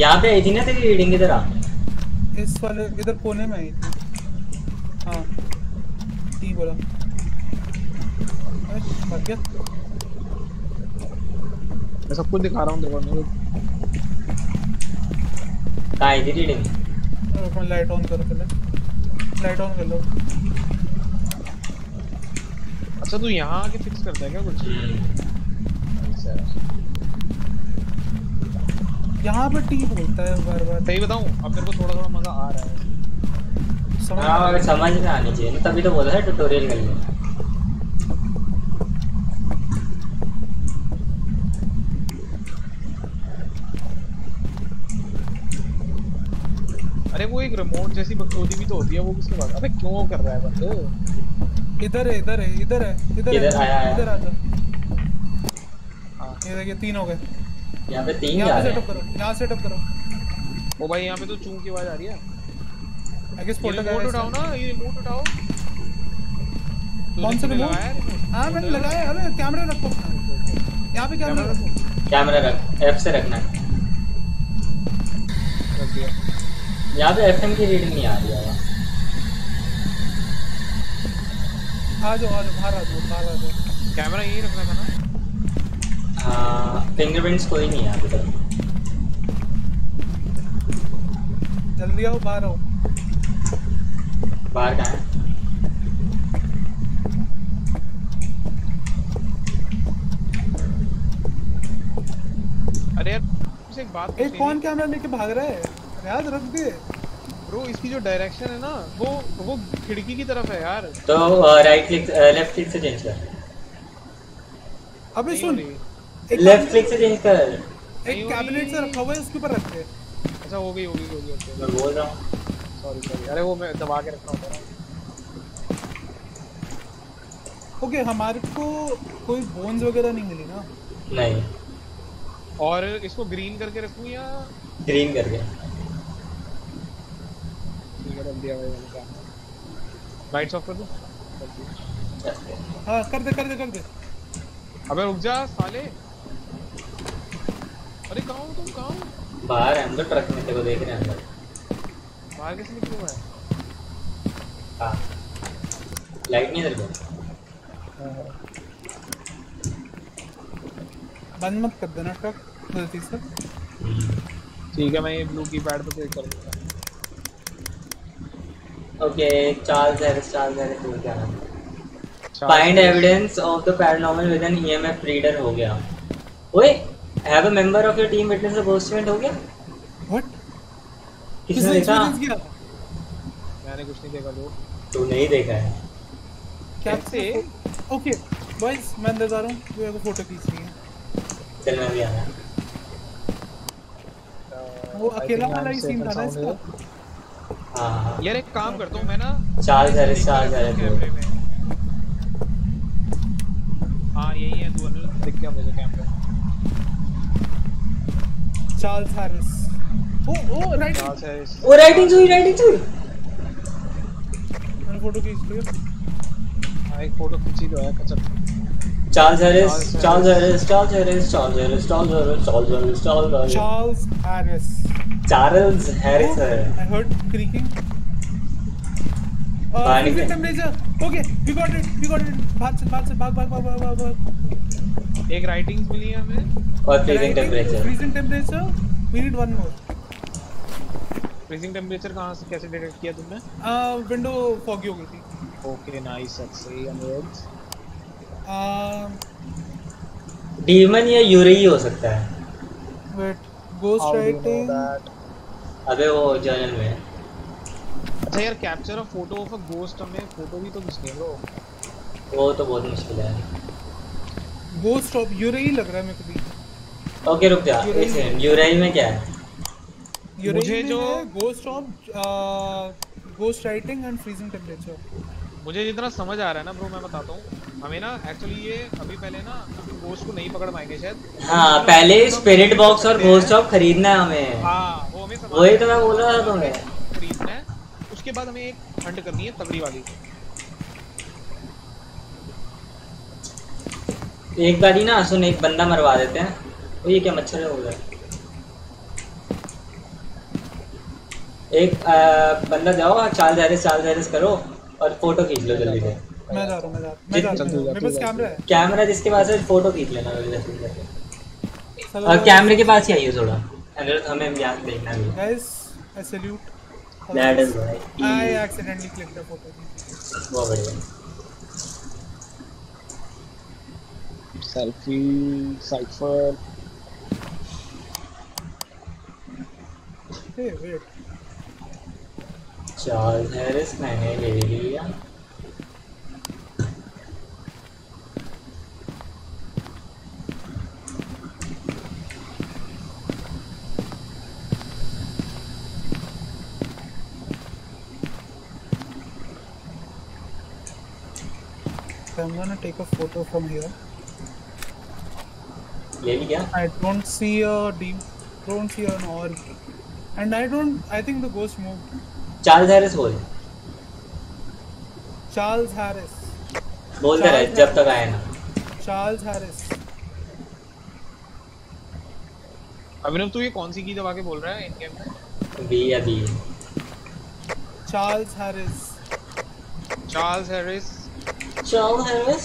यहाँ पे आई थी ना तेरी रीडिंग इधर आ इस वाले इधर कोने में आई थी। हाँ टी बोला अरे, मर गया। मैं सब कुछ दिखा रहा हूँ देखो मेरे कहाँ आई थी रीडिंग रुको, मैं लाइट ऑन करो पहले लाइट ऑन कर लो अच्छा तू यहाँ आके फिक्स करता है क्या कुछ? यहाँ पे टी बोलता है बार बार। सही बताऊँ? अब मेरे को थोड़ा थोड़ा मज़ा आ रहा है। समझ आ, में अगर समझ में आनी चाहिए। तभी तो बोला है ट्यूटोरियल के लिया अरे वो एक रिमोट जैसी बकचोदी भी तो होती है वो किसके पास? अबे क्यों कर रहा है बंदे? इधर है इधर है इधर है इधर इधर आया, आया। इधर आ जा। हाँ ये देखिए तीन हो गए। यहाँ पे तीन जा यहाँ पे रहे सेटअप हैं। करो यहाँ सेटअप करो। वो भाई यहाँ पे तो चूं की आवाज़ आ रही है। आई गेस फ़ोटो रिमोट उठाओ ना ये रिमोट उठाओ। कौन सा रिमोट? है हाँ मैंने लगाया अबे कैमरा रखो। यहाँ पे कैमरा कैमरा रखो। कैमरा रख एफ़ से रखना है। रख दिया। यहाँ पे एफ़ की रीडिंग नहीं आ रही है आ जाओ आ जाओ बाहर आ जाओ बाहर आ जाओ। कैमरा यही रखना था ना? हाँ फिंगरप्रिंट्स कोई नहीं है अभी तक। जल्दी आओ बाहर आओ। बाहर कहाँ है? अरे यार एक बात कौन कैमरा लेके भाग रहा है? याद रख दे। ब्रो इसकी जो डायरेक्शन है ना वो वो खिड़की की तरफ़ है यार। तो राइट क्लिक लेफ़्ट क्लिक से चेंज कर। अबे सुन लेफ़्ट क्लिक से चेंज कर। एक कैबिनेट से रखा हुआ है उसके ऊपर रखते हैं अच्छा हो गई हो गई हो गई मैं बोल रहा हूँ। सॉरी सॉरी अरे वो मैं दबा के रखना होता है। ओके हमारे को कोई बोन्स वगैरह नहीं मिली ना? नहीं। और इसको ग्रीन करके रखूँ या ग्रीन करके। है रख दिया भाई मैंने क्या लाइट्स ऑफ़ कर दो। हाँ कर दे कर दे कर दे। अबे रुक जा साले। अरे कहाँ हो तुम कहाँ हो? बाहर है हम तो ट्रक में तेरे को देख रहे हैं अंदर। बाहर कैसे निकले हुआ है। हाँ लाइट नहीं इधर पे बंद मत कर देना ट्रक गलती से। ठीक है मैं ये ब्लू की पैड पे क्लिक कर दूँगा। Okay, Charles Harris, Charles Harris हो गया. Find evidence of the paranormal with an EMF reader हो गया. ओए, have a member of your team witness a ghost event हो गया? What? किसने देखा? मैंने कुछ नहीं देखा लो. तू नहीं देखा है. कैसे? Okay, boys, मैं अंदर जा रहा हूँ. मेरे को फ़ोटो खींचनी है. चल मैं भी आ रहा हूँ. वो अकेला वाला ही सीन था ना इसका. हाँ। हाँ यार एक काम करता हूँ मैं ना देख चार्ल्स के रखता कैमरे में। हाँ यही है तू अनिल दिख गया मुझे कैमरे। में चार्ल्स हैरिस ओ ओ राइट चार से इस- ओ राइटिंग चुई राइटिंग चुई मैंने फ़ोटो खींच लिया हाँ एक फ़ोटो खींची तो है कचर Charles Harris, Charles Harris, Charles Harris, Charles Harris, Charles Harris, Charles Harris, Charles Harris. Charles Harris. Charles Harris I heard creaking. Uh, freezing temperature. Okay, we got it, we got it. भाग चल, भाग चल, भाग, भाग, भाग, भाग, भाग. एक writings मिली हमें. और freezing temperature. Freezing temperature. We need one more. Freezing temperature कहाँ से कैसे डिटेक्ट किया तुमने विंडो फॉगी हो गई थी ओके नाइस सही अनुरोध डीमन या यूरी हो सकता है know writing. that? अबे वो जर्नल में अच्छा यार capture a photo of a ghost हमें फ़ोटो भी तो खींचनी है ब्रो वो तो बहुत मुश्किल है Ghost of Urei लग रहा है मेरे को भी. ओके रुक जा यूरेई एक सेकंड यूरेई में क्या है Urei मुझे जो- of uh, Ghost writing and freezing temperature. मुझे जितना समझ आ रहा है ना ब्रो मैं बताता हूँ। हमें ना एक्चुअली ये अभी पहले ना गोस्ट को नहीं पकड़ पाएँगे शायद। हाँ पहले स्पिरिट बॉक्स और घोस्ट शॉप खरीदना है हमें। हाँ वो हमें वही तो मैं बोल रहा था तुम्हें। खरीदना है। उसके बाद हमें एक हंट करनी है तगड़ी वाली। एक बारी ना सुन एक बंदा मरवा देते हैं। ओ ये क्या मच्छर है उधर एक आ, बंदा जाओ चार्ल्स हैरिस चार्ल्स हैरिस करो। और फ़ोटो खींच लो जल्दी से। मैं जा रहा हूँ मैं जा रहा हूँ। मैं जा रहा चल जा, मेरे पास कैमरा है। कैमरा जिसके पास है फ़ोटो खींच लेना जल्दी से और कैमरे के पास ही आइए थोड़ा। हमें यहाँ देखना है। दैट इज़ बहुत बढ़िया। Selfie cipher hey wait. Charles nearest. I'm gonna take a photo from here. I don't see a deep, don't see an orb, and I don't. I think the ghost moved. Charles Harris बोल। Charles Harris बोलते रहे Charles जब तक आए ना। Charles Harris अभिनव तू ये कौन सी की दबा के बोल रहा है इन गेम में? बी या B. Charles Harris Charles Harris. Charles Harris?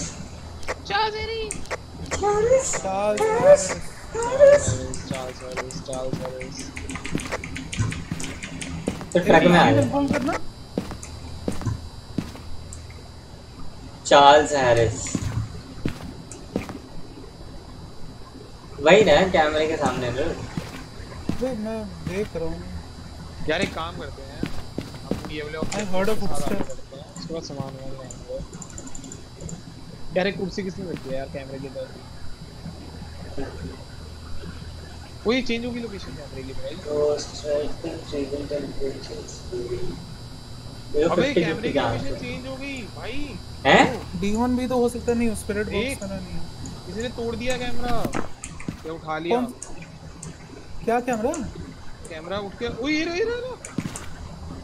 Charles Harris. Charles Charles Harris Charles Harris Charles Harris. तो ट्रक में आ गए। Charles Harris. वही ना कैमरे के सामने तो। मैं देख रहा हूँ। यार एक काम करते हैं। हम ये वाले I heard a footstep. करते हैं। उसके बाद सामान लाएँगे यार एक कुर्सी किसने रखी है यार कैमरे के इधर वो ये चेंज होगी लोकेशन कैमरे की भाई तो अबे कैमरे की लोकेशन चेंज हो गई भाई हैं D1 भी तो हो सकता नहीं स्पिरिट बॉक्स वाला नहीं किसी ने तोड़ दिया कैमरा ये उठा लिया क्या कैमरा कैमरा उठ के ओए ये रहा ये रहा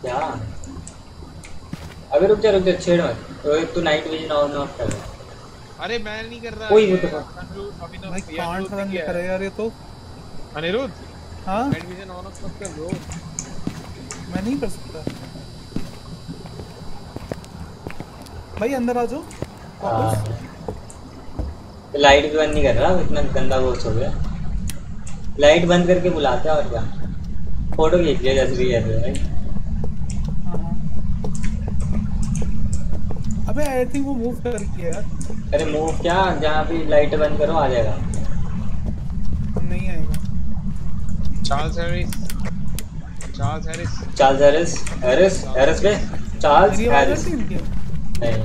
क्या अबे रुक जा रुक जा छेड़ मत तो तू नाइट विजन ऑन ऑफ़ कर अरे मैं नहीं कर रहा ओए, ये what the fuck? भाई कांड ने है। है यार ये तो अनिरुद्ध। हाँ? विजन ऑन ऑफ़ कर ब्रो मैं नहीं कर सकता। भाई अंदर आ जाओ। वापस। लाइट भी बंद नहीं कर रहा इतना गंदा गोश्त हो गया। लाइट बंद करके बुलाते हैं और क्या? फ़ोटो खींच लिया जैसे भी ऐसे भाई हाँ, हाँ। अबे आई थिंक वो मूव कर गया यार। अरे मूव क्या? जहाँ भी लाइट बंद करो आ जाएगा। नहीं आएगा। Charles Harris Charles Harris Charles Harris Harris Harris पे चार्ल्स हैरिस है? नहीं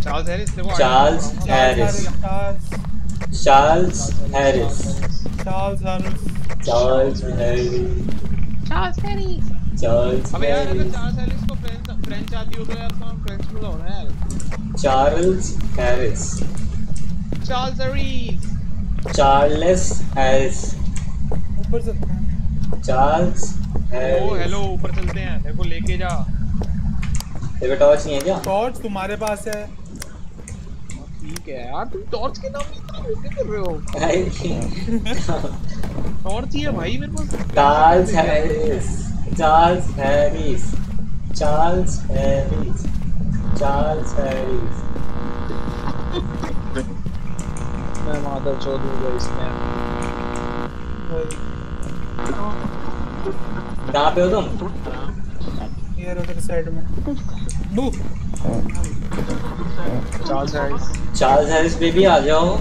चार्ल्स हैरिस देखो Charles Harris Charles Charles Harris Charles Harris Charles Harris Charles Harris Charles अबे यार अगर चार्ल्स हैरिस को फ्रेंच फ्रेंच आती हो तो यार तो हम फ्रेंच में यार Charles Harris Charles Harris Charles Harris ऊपर चलते हैं। चार्ल्स ओ हेलो ऊपर चलते हैं। मेरे को लेके जा। तेरे टॉर्च नहीं है क्या? टॉर्च तुम्हारे पास है। ठीक है यार तुम टॉर्च के नाम पे इतना कर रहे हो। टॉर्च (laughs) ही है भाई मेरे पास। Charles Harris Charles Harris Charles Harris Charles Harris मैं मादर चौध हो गया इसमें। कहाँ पे हो तुम? ये उधर साइड में। Boo. Charles Harris. Charles Harris baby आ जाओ।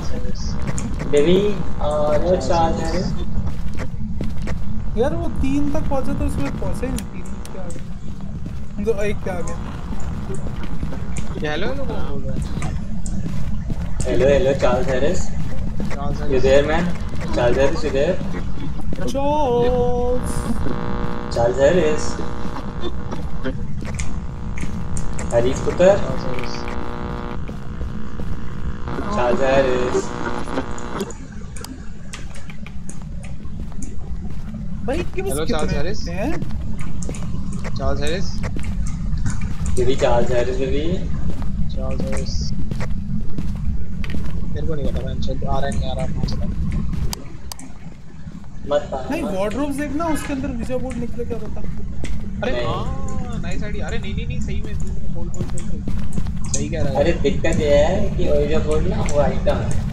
बेबी आ जाओ चार्ल्स हैरिस। यार वो तीन तक पहुँचा तो उसमें पहुँचे ही नहीं। तीन के आगे दो एक के आगे hello hello hello Charles Harris. You there man Charles Harris you there Charles Charles Harris Harris पुत्र चार्ल्स हैरिस चार्ल्स हैरिस भाई कि बस Hello, कितने चार्ल्स हैरिस। हैं? Charles Harris baby Charles Harris baby Charles Harris मेरे को नहीं पता मैं चल आ रहा है नहीं आ रहा चला। मत नहीं पाना वार्डरोब्स देखना उसके अंदर विजय बोर्ड निकले क्या पता? अरे। हाँ नाइस आइडिया अरे नहीं नहीं नहीं सही में खोल खोल खोल सही कह रहा है। अरे दिक्कत ये है कि ओरिजिनल बोर्ड ना वो आइटम है।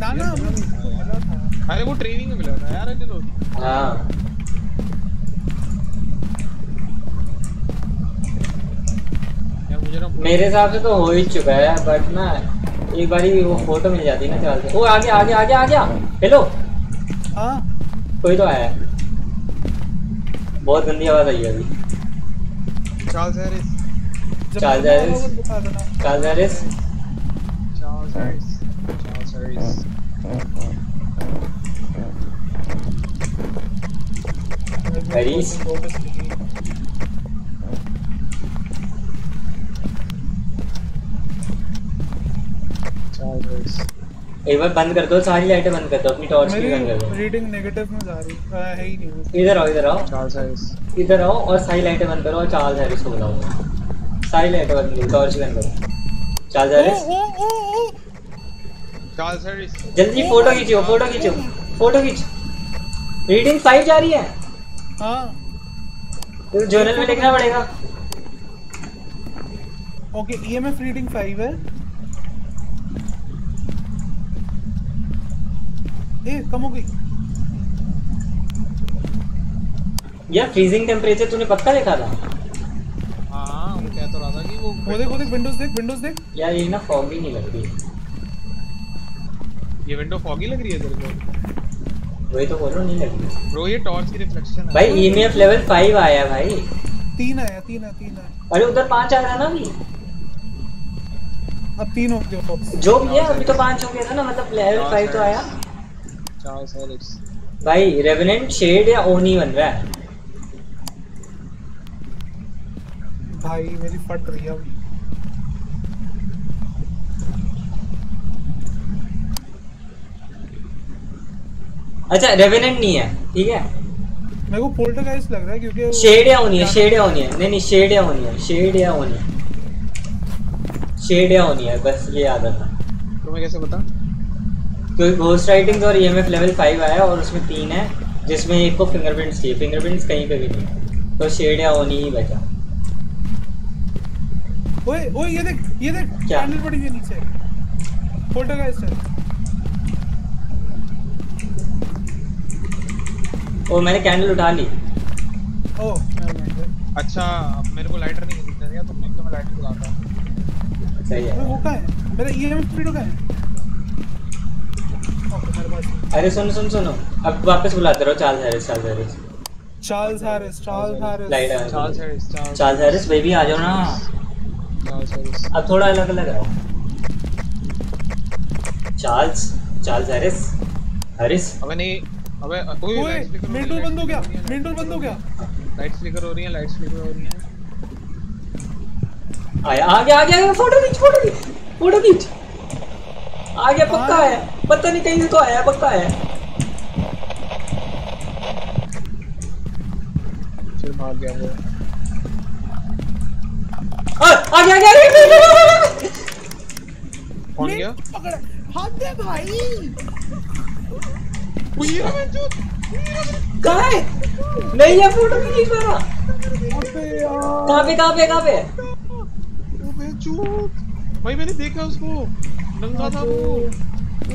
ना ना अरे वो ट्रेनिंग में मिला था यार अनिरुद्ध हाँ। यार मेरे हिसाब से तो हो ही चुका है बट ना एक बारी वो फ़ोटो मिल जाती ना चार्ल्स ओ आगे आगे आगे आ गया हेलो हाँ कोई तो आया है। बहुत गंदी आवाज़ आई है अभी। Charles Harris. Charles Harris. Charles Harris? Charles Harris. Charles Harris. Harris. Harris. एक बार बंद कर दो सारी लाइटें बंद कर दो अपनी टॉर्च भी बंद कर दो। रीडिंग नेगेटिव में जा रही है। है ही नहीं। इधर आओ इधर आओ। चार्ल्स हैरिस इधर आओ और सारी लाइटें बंद करो और चार्ल्स हैरिस को बुलाओ। सारी लाइटें बंद करो टॉर्च बंद करो। चार्ल्स हैरिस चार्ल्स हैरिस जल्दी फ़ोटो खींचो फ़ोटो खींचो फ़ोटो खींच। रीडिंग फाइव जा रही है? हाँ। तो जर्नल में लिखना पड़ेगा। ओके ईएमएफ रीडिंग 5 है। ए कम हो गई। यार फ्रीजिंग टेम्परेचर तूने पक्का देखा था? हाँ वो कह तो रहा था कि वो वो देख वो देख विंडोज़ देख विंडोज़ देख। यार ये ना फॉगी नहीं लग रही। ये विंडो फॉगी लग रही है तेरे को? वही तो बोल रहा नहीं लग रही। ब्रो ये टॉर्च की रिफ्लेक्शन है। भाई ईएमएफ लेवल फाइव आया भाई। तीन है तीन है तीन है अरे उधर पाँच आ रहा है ना अभी? अब तीन हो गए जो भी है अभी तो पाँच हो गया था ना मतलब लेवल फाइव तो आया। चार्ल्स हैरिस भाई रेवेनेंट शेड या ओनी बन रहा है भाई मेरी फट रही है अभी। अच्छा रेवेनेंट नहीं है ठीक है? मेरे को पोल्टरगाइस्ट लग रहा है क्योंकि शेड या ओनी है शेड या ओनी है। नहीं नहीं शेड या ओनी है शेड या ओनी है। शेड या ओनी है बस ये याद रखना। तुम्हें कैसे पता? क्योंकि घोस्ट राइटिंग्स और ईएमएफ लेवल 5 आया और उसमें तीन है जिसमें एक को फिंगरप्रिंट्स चाहिए। फिंगरप्रिंट्स कहीं पे भी नहीं तो शेड या ओनी ही बचा। ओए ओए ये देख ये देख क्या? कैंडल पड़ी है नीचे। पोल्टरगाइस्ट है। ओ मैंने कैंडल उठा ली। ओ अच्छा मेरे को लाइटर नहीं दिखने दिया तुमने तो मैं लाइटर बुलाता हूँ। सही है। वो कहाँ है? मेरा ईएमएफ स्पीड कहाँ है है। अरे सुनो सुनो सुनो। अब वापस बुलाते रहो Charles Harris Charles Harris. Charles Harris Charles Harris. Light Charles Harris Charles. Harris baby आ जाओ ना। Charles Harris. अब थोड़ा अलग अलग आओ चार्ल्स चार्ल्स हैरिस हैरिस। अबे नहीं अबे ओए डोर बंद हो गया मेन बंद हो गया। लाइट फ्लिकर हो रही है लाइट फ्लिकर हो रही है। आया आ गया आ गया फ़ोटो खींच फ़ोटो खींच फ़ोटो खींच। आ गया पक्का हाँ। पता नहीं कहीं से तो आया पक्का है। भाग गया वो। आ आ गया गया, गया, गया, गया, गया। कौन गया पकड़ हाथ दे भाई वो मैं जो कहाँ है? नहीं है फ़ोटो खींच पा कहाँ पे कहाँ पे? कहाँ भाई मैंने देखा उसको। नंगा था वो।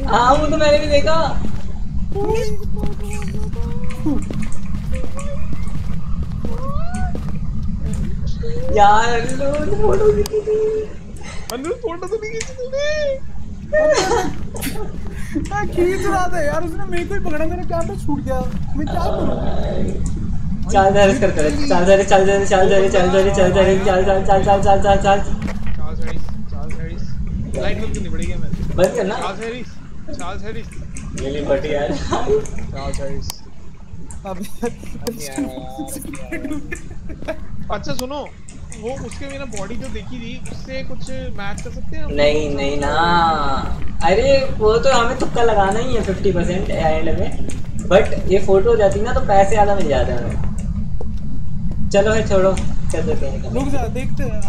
हाँ वो तो मैंने भी देखा। यार लो फ़ोटो खींची थी। अंदर फ़ोटो तो नहीं खींची तूने। मैं खींच रहा था यार उसने मेरे को ही पकड़ा मेरा कैमरा छूट गया। मैं क्या करूँ? चाल दर्ज कर कर चाल दर्ज चाल दर्ज चाल दर्ज चाल दर्ज चाल दर्ज चाल चाल चाल चाल चाल चाल चाल Charles Harris Charles Harris light बंद करनी पड़ेगी मैं बंद करना? चार्ल्स हैरिस चार्ल्स हैरिस मिली बटी यार। Charles Harris. अच्छा सुनो वो उसके मेरा बॉडी जो देखी थी उससे कुछ मैच कर सकते हैं नहीं नहीं ना। अरे वो तो हमें तुक्का लगाना ही है फिफ्टी परसेंट एंड में। बट ये फ़ोटो हो जाती ना तो पैसे ज़्यादा मिल जाते हैं। चलो है छोड़ो चल देते हैं। रुक जा देखते हैं।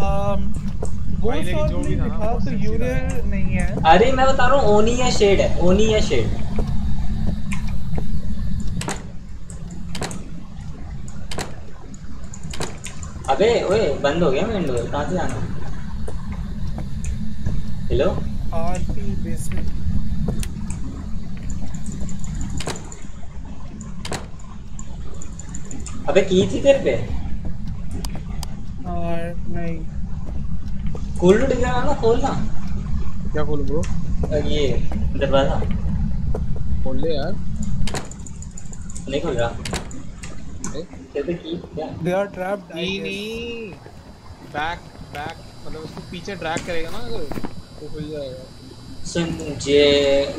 वो शॉट नहीं दिखा तो नहीं है। अरे मैं बता रहा हूँ ओनी या शेड है ओनी या शेड अबे ओए बंद हो गया डोर कहाँ से आना? हेलो आरपी बेसमेंट अबे की थी तेरे पे? और नहीं। खोल टूट गया ना खोलना। क्या खोलूं ब्रो ये दरवाज़ा। खोल ले यार। नहीं खुल रहा। ए? कहते की? क्या? दे आर ट्रैप्ड नहीं नहीं। बैक बैक मतलब उसको पीछे ड्रैग करेगा ना अगर तो खुल जाएगा। सुन जे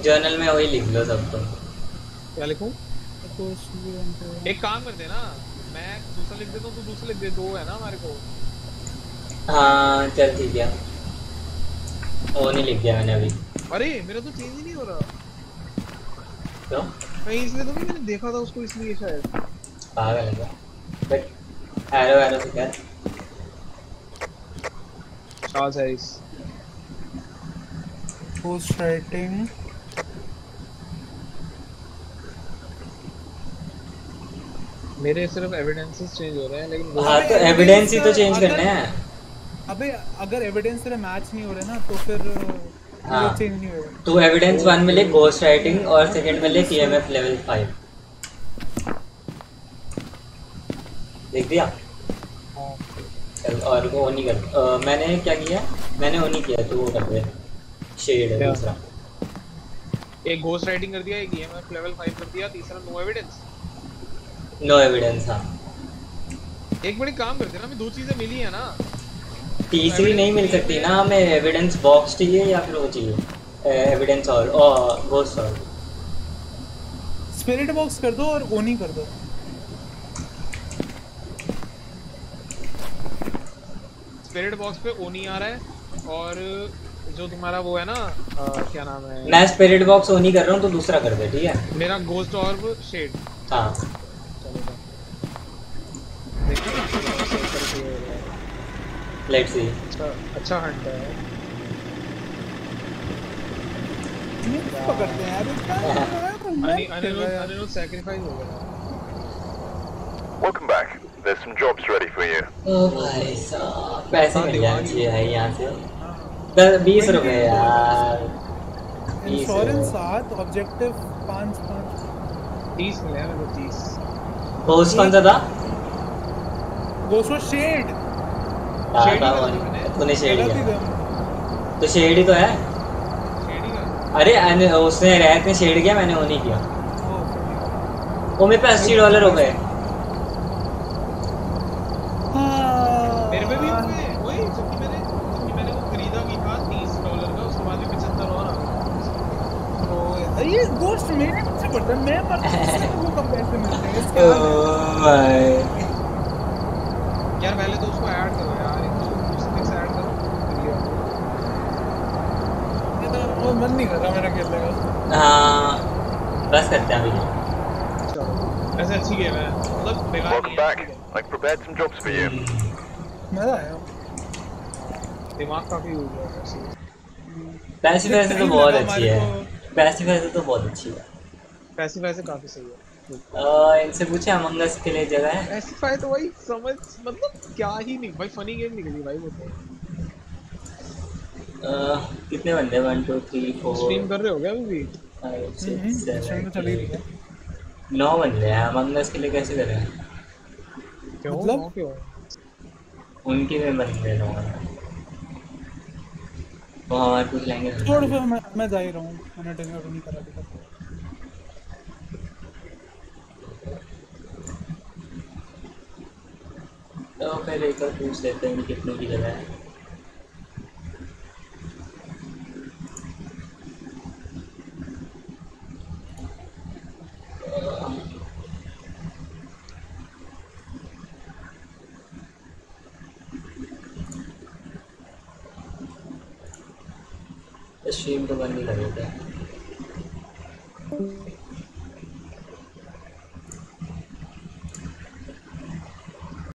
जर्नल में वही लिख लो सब तुम क्या लिखूं? एक काम कर दे ना मैं दूसरा लिख देता हूँ तू दूसरा लिख दे दो है ना हमारे को। हाँ चल ठीक है। वो नहीं लिख दिया मैंने अभी। अरे मेरा तो चेंज ही नहीं हो रहा। क्यों? कहीं इसलिए तो नहीं मैंने देखा था उसको इसलिए शायद। पागल है बट एरो एरो से क्या चार्ल्स हैरिस पोस्ट राइटिंग मेरे सिर्फ़ एविडेंसेस चेंज हो रहे हैं लेकिन हाँ तो एविडेंस ही तो चेंज करने हैं। अबे अगर एविडेंस तेरे मैच नहीं हो रहे ना तो फिर हाँ। चेंज नहीं होगा। तो एविडेंस वन में लिख घोस्ट राइटिंग और सेकंड में लिख ईएमएफ लेवल फाइव देख दिया? चल और वो नहीं कर अ, मैंने क्या किया? मैंने वो नहीं किया तो वो कर दे। शेड है दूसरा। एक घोस्ट राइटिंग कर दिया एक ईएमएफ लेवल 5 कर दिया तीसरा नो एविडेंस नो एविडेंस हाँ। एक बड़ी काम करते हैं ना हमें दो चीज़ें मिली है ना। तीसरी नहीं मिल सकती ना हमें एविडेंस बॉक्स चाहिए या फिर वो चाहिए? एविडेंस और घोस्ट और। स्पिरिट बॉक्स कर दो और ओनी कर दो। स्पिरिट बॉक्स पे ओनी आ रहा है और जो तुम्हारा वो है ना अ, क्या नाम है? मैं स्पिरिट बॉक्स ओनी कर रहा हूँ तो दूसरा कर दे ठीक है? मेरा गोस्ट ऑर्ब शेड हाँ। चलेगा देखो ना save करके हो रहा है। लेट्स सी अच्छा अच्छा हंट है। पकड़ते हैं यार इतना अनिरुद्ध अनिरुद्ध सैक्रिफाइस हो गया। Welcome back. There's some jobs ready for you. ओ भाई साहब पैसे हाँ, मिल जाने चाहिए भाई यहाँ से। दस बीस रुपए यार। इंश्योरेंस सात ऑब्जेक्टिव पाँच पाँच। तीस मिले हैं मेरे को तीस। पोस्ट कौन सा था? गोसो शेड हाँ, शेड ही। वो। शेड तो शेड ही। तो है अरे उसने रैत ने शेड किया मैंने वो नहीं किया। वो मेरे पे अस्सी डॉलर हो गए। हाँ। वो ये गोश्त मेरे है। मैं उससे मेरे को कम पैसे मिलते हैं। इसका (laughs) ओ भाई। यार पहले तो उसको ऐड करो यार एक तो क्रूसिफिक्स ऐड करो क्लियर तो मन नहीं कर रहा मेरा खेलने का। हाँ बस करते हैं अभी। ऐसे अच्छी गेम है। मतलब बेकार Welcome नहीं है, back. I've prepared some jobs for you. मज़ा आया। दिमाग काफ़ी हो गया वैसे पैसे वैसे तो बहुत अच्छी है। पैसे वैसे तो बहुत अच्छी है। पैसे वैसे काफ़ी सही है। आ, इनसे पूछे अमंगस के लिए जगह है? ऐसी तो भाई समझ मतलब क्या ही नहीं। भाई फनी गेम निकली भाई वो तो। कितने बंदे? One two three four stream कर रहे हो क्या अभी? भी फाइव सिक्स तो चल रही है। नौ बंदे हैं। अमंगस के लिए कैसे करें क्यों? मतलब? क्यों? उनके में बंदे नौ हैं। वो हमारे पूछ लेंगे। छोड़ फिर मैं मैं जा ही रहा हूँ। मैंने डिनर नहीं करा अभी तो फिर एक बार पूछ लेते हैं कितने की जगह है। स्ट्रीम तो देते हैं।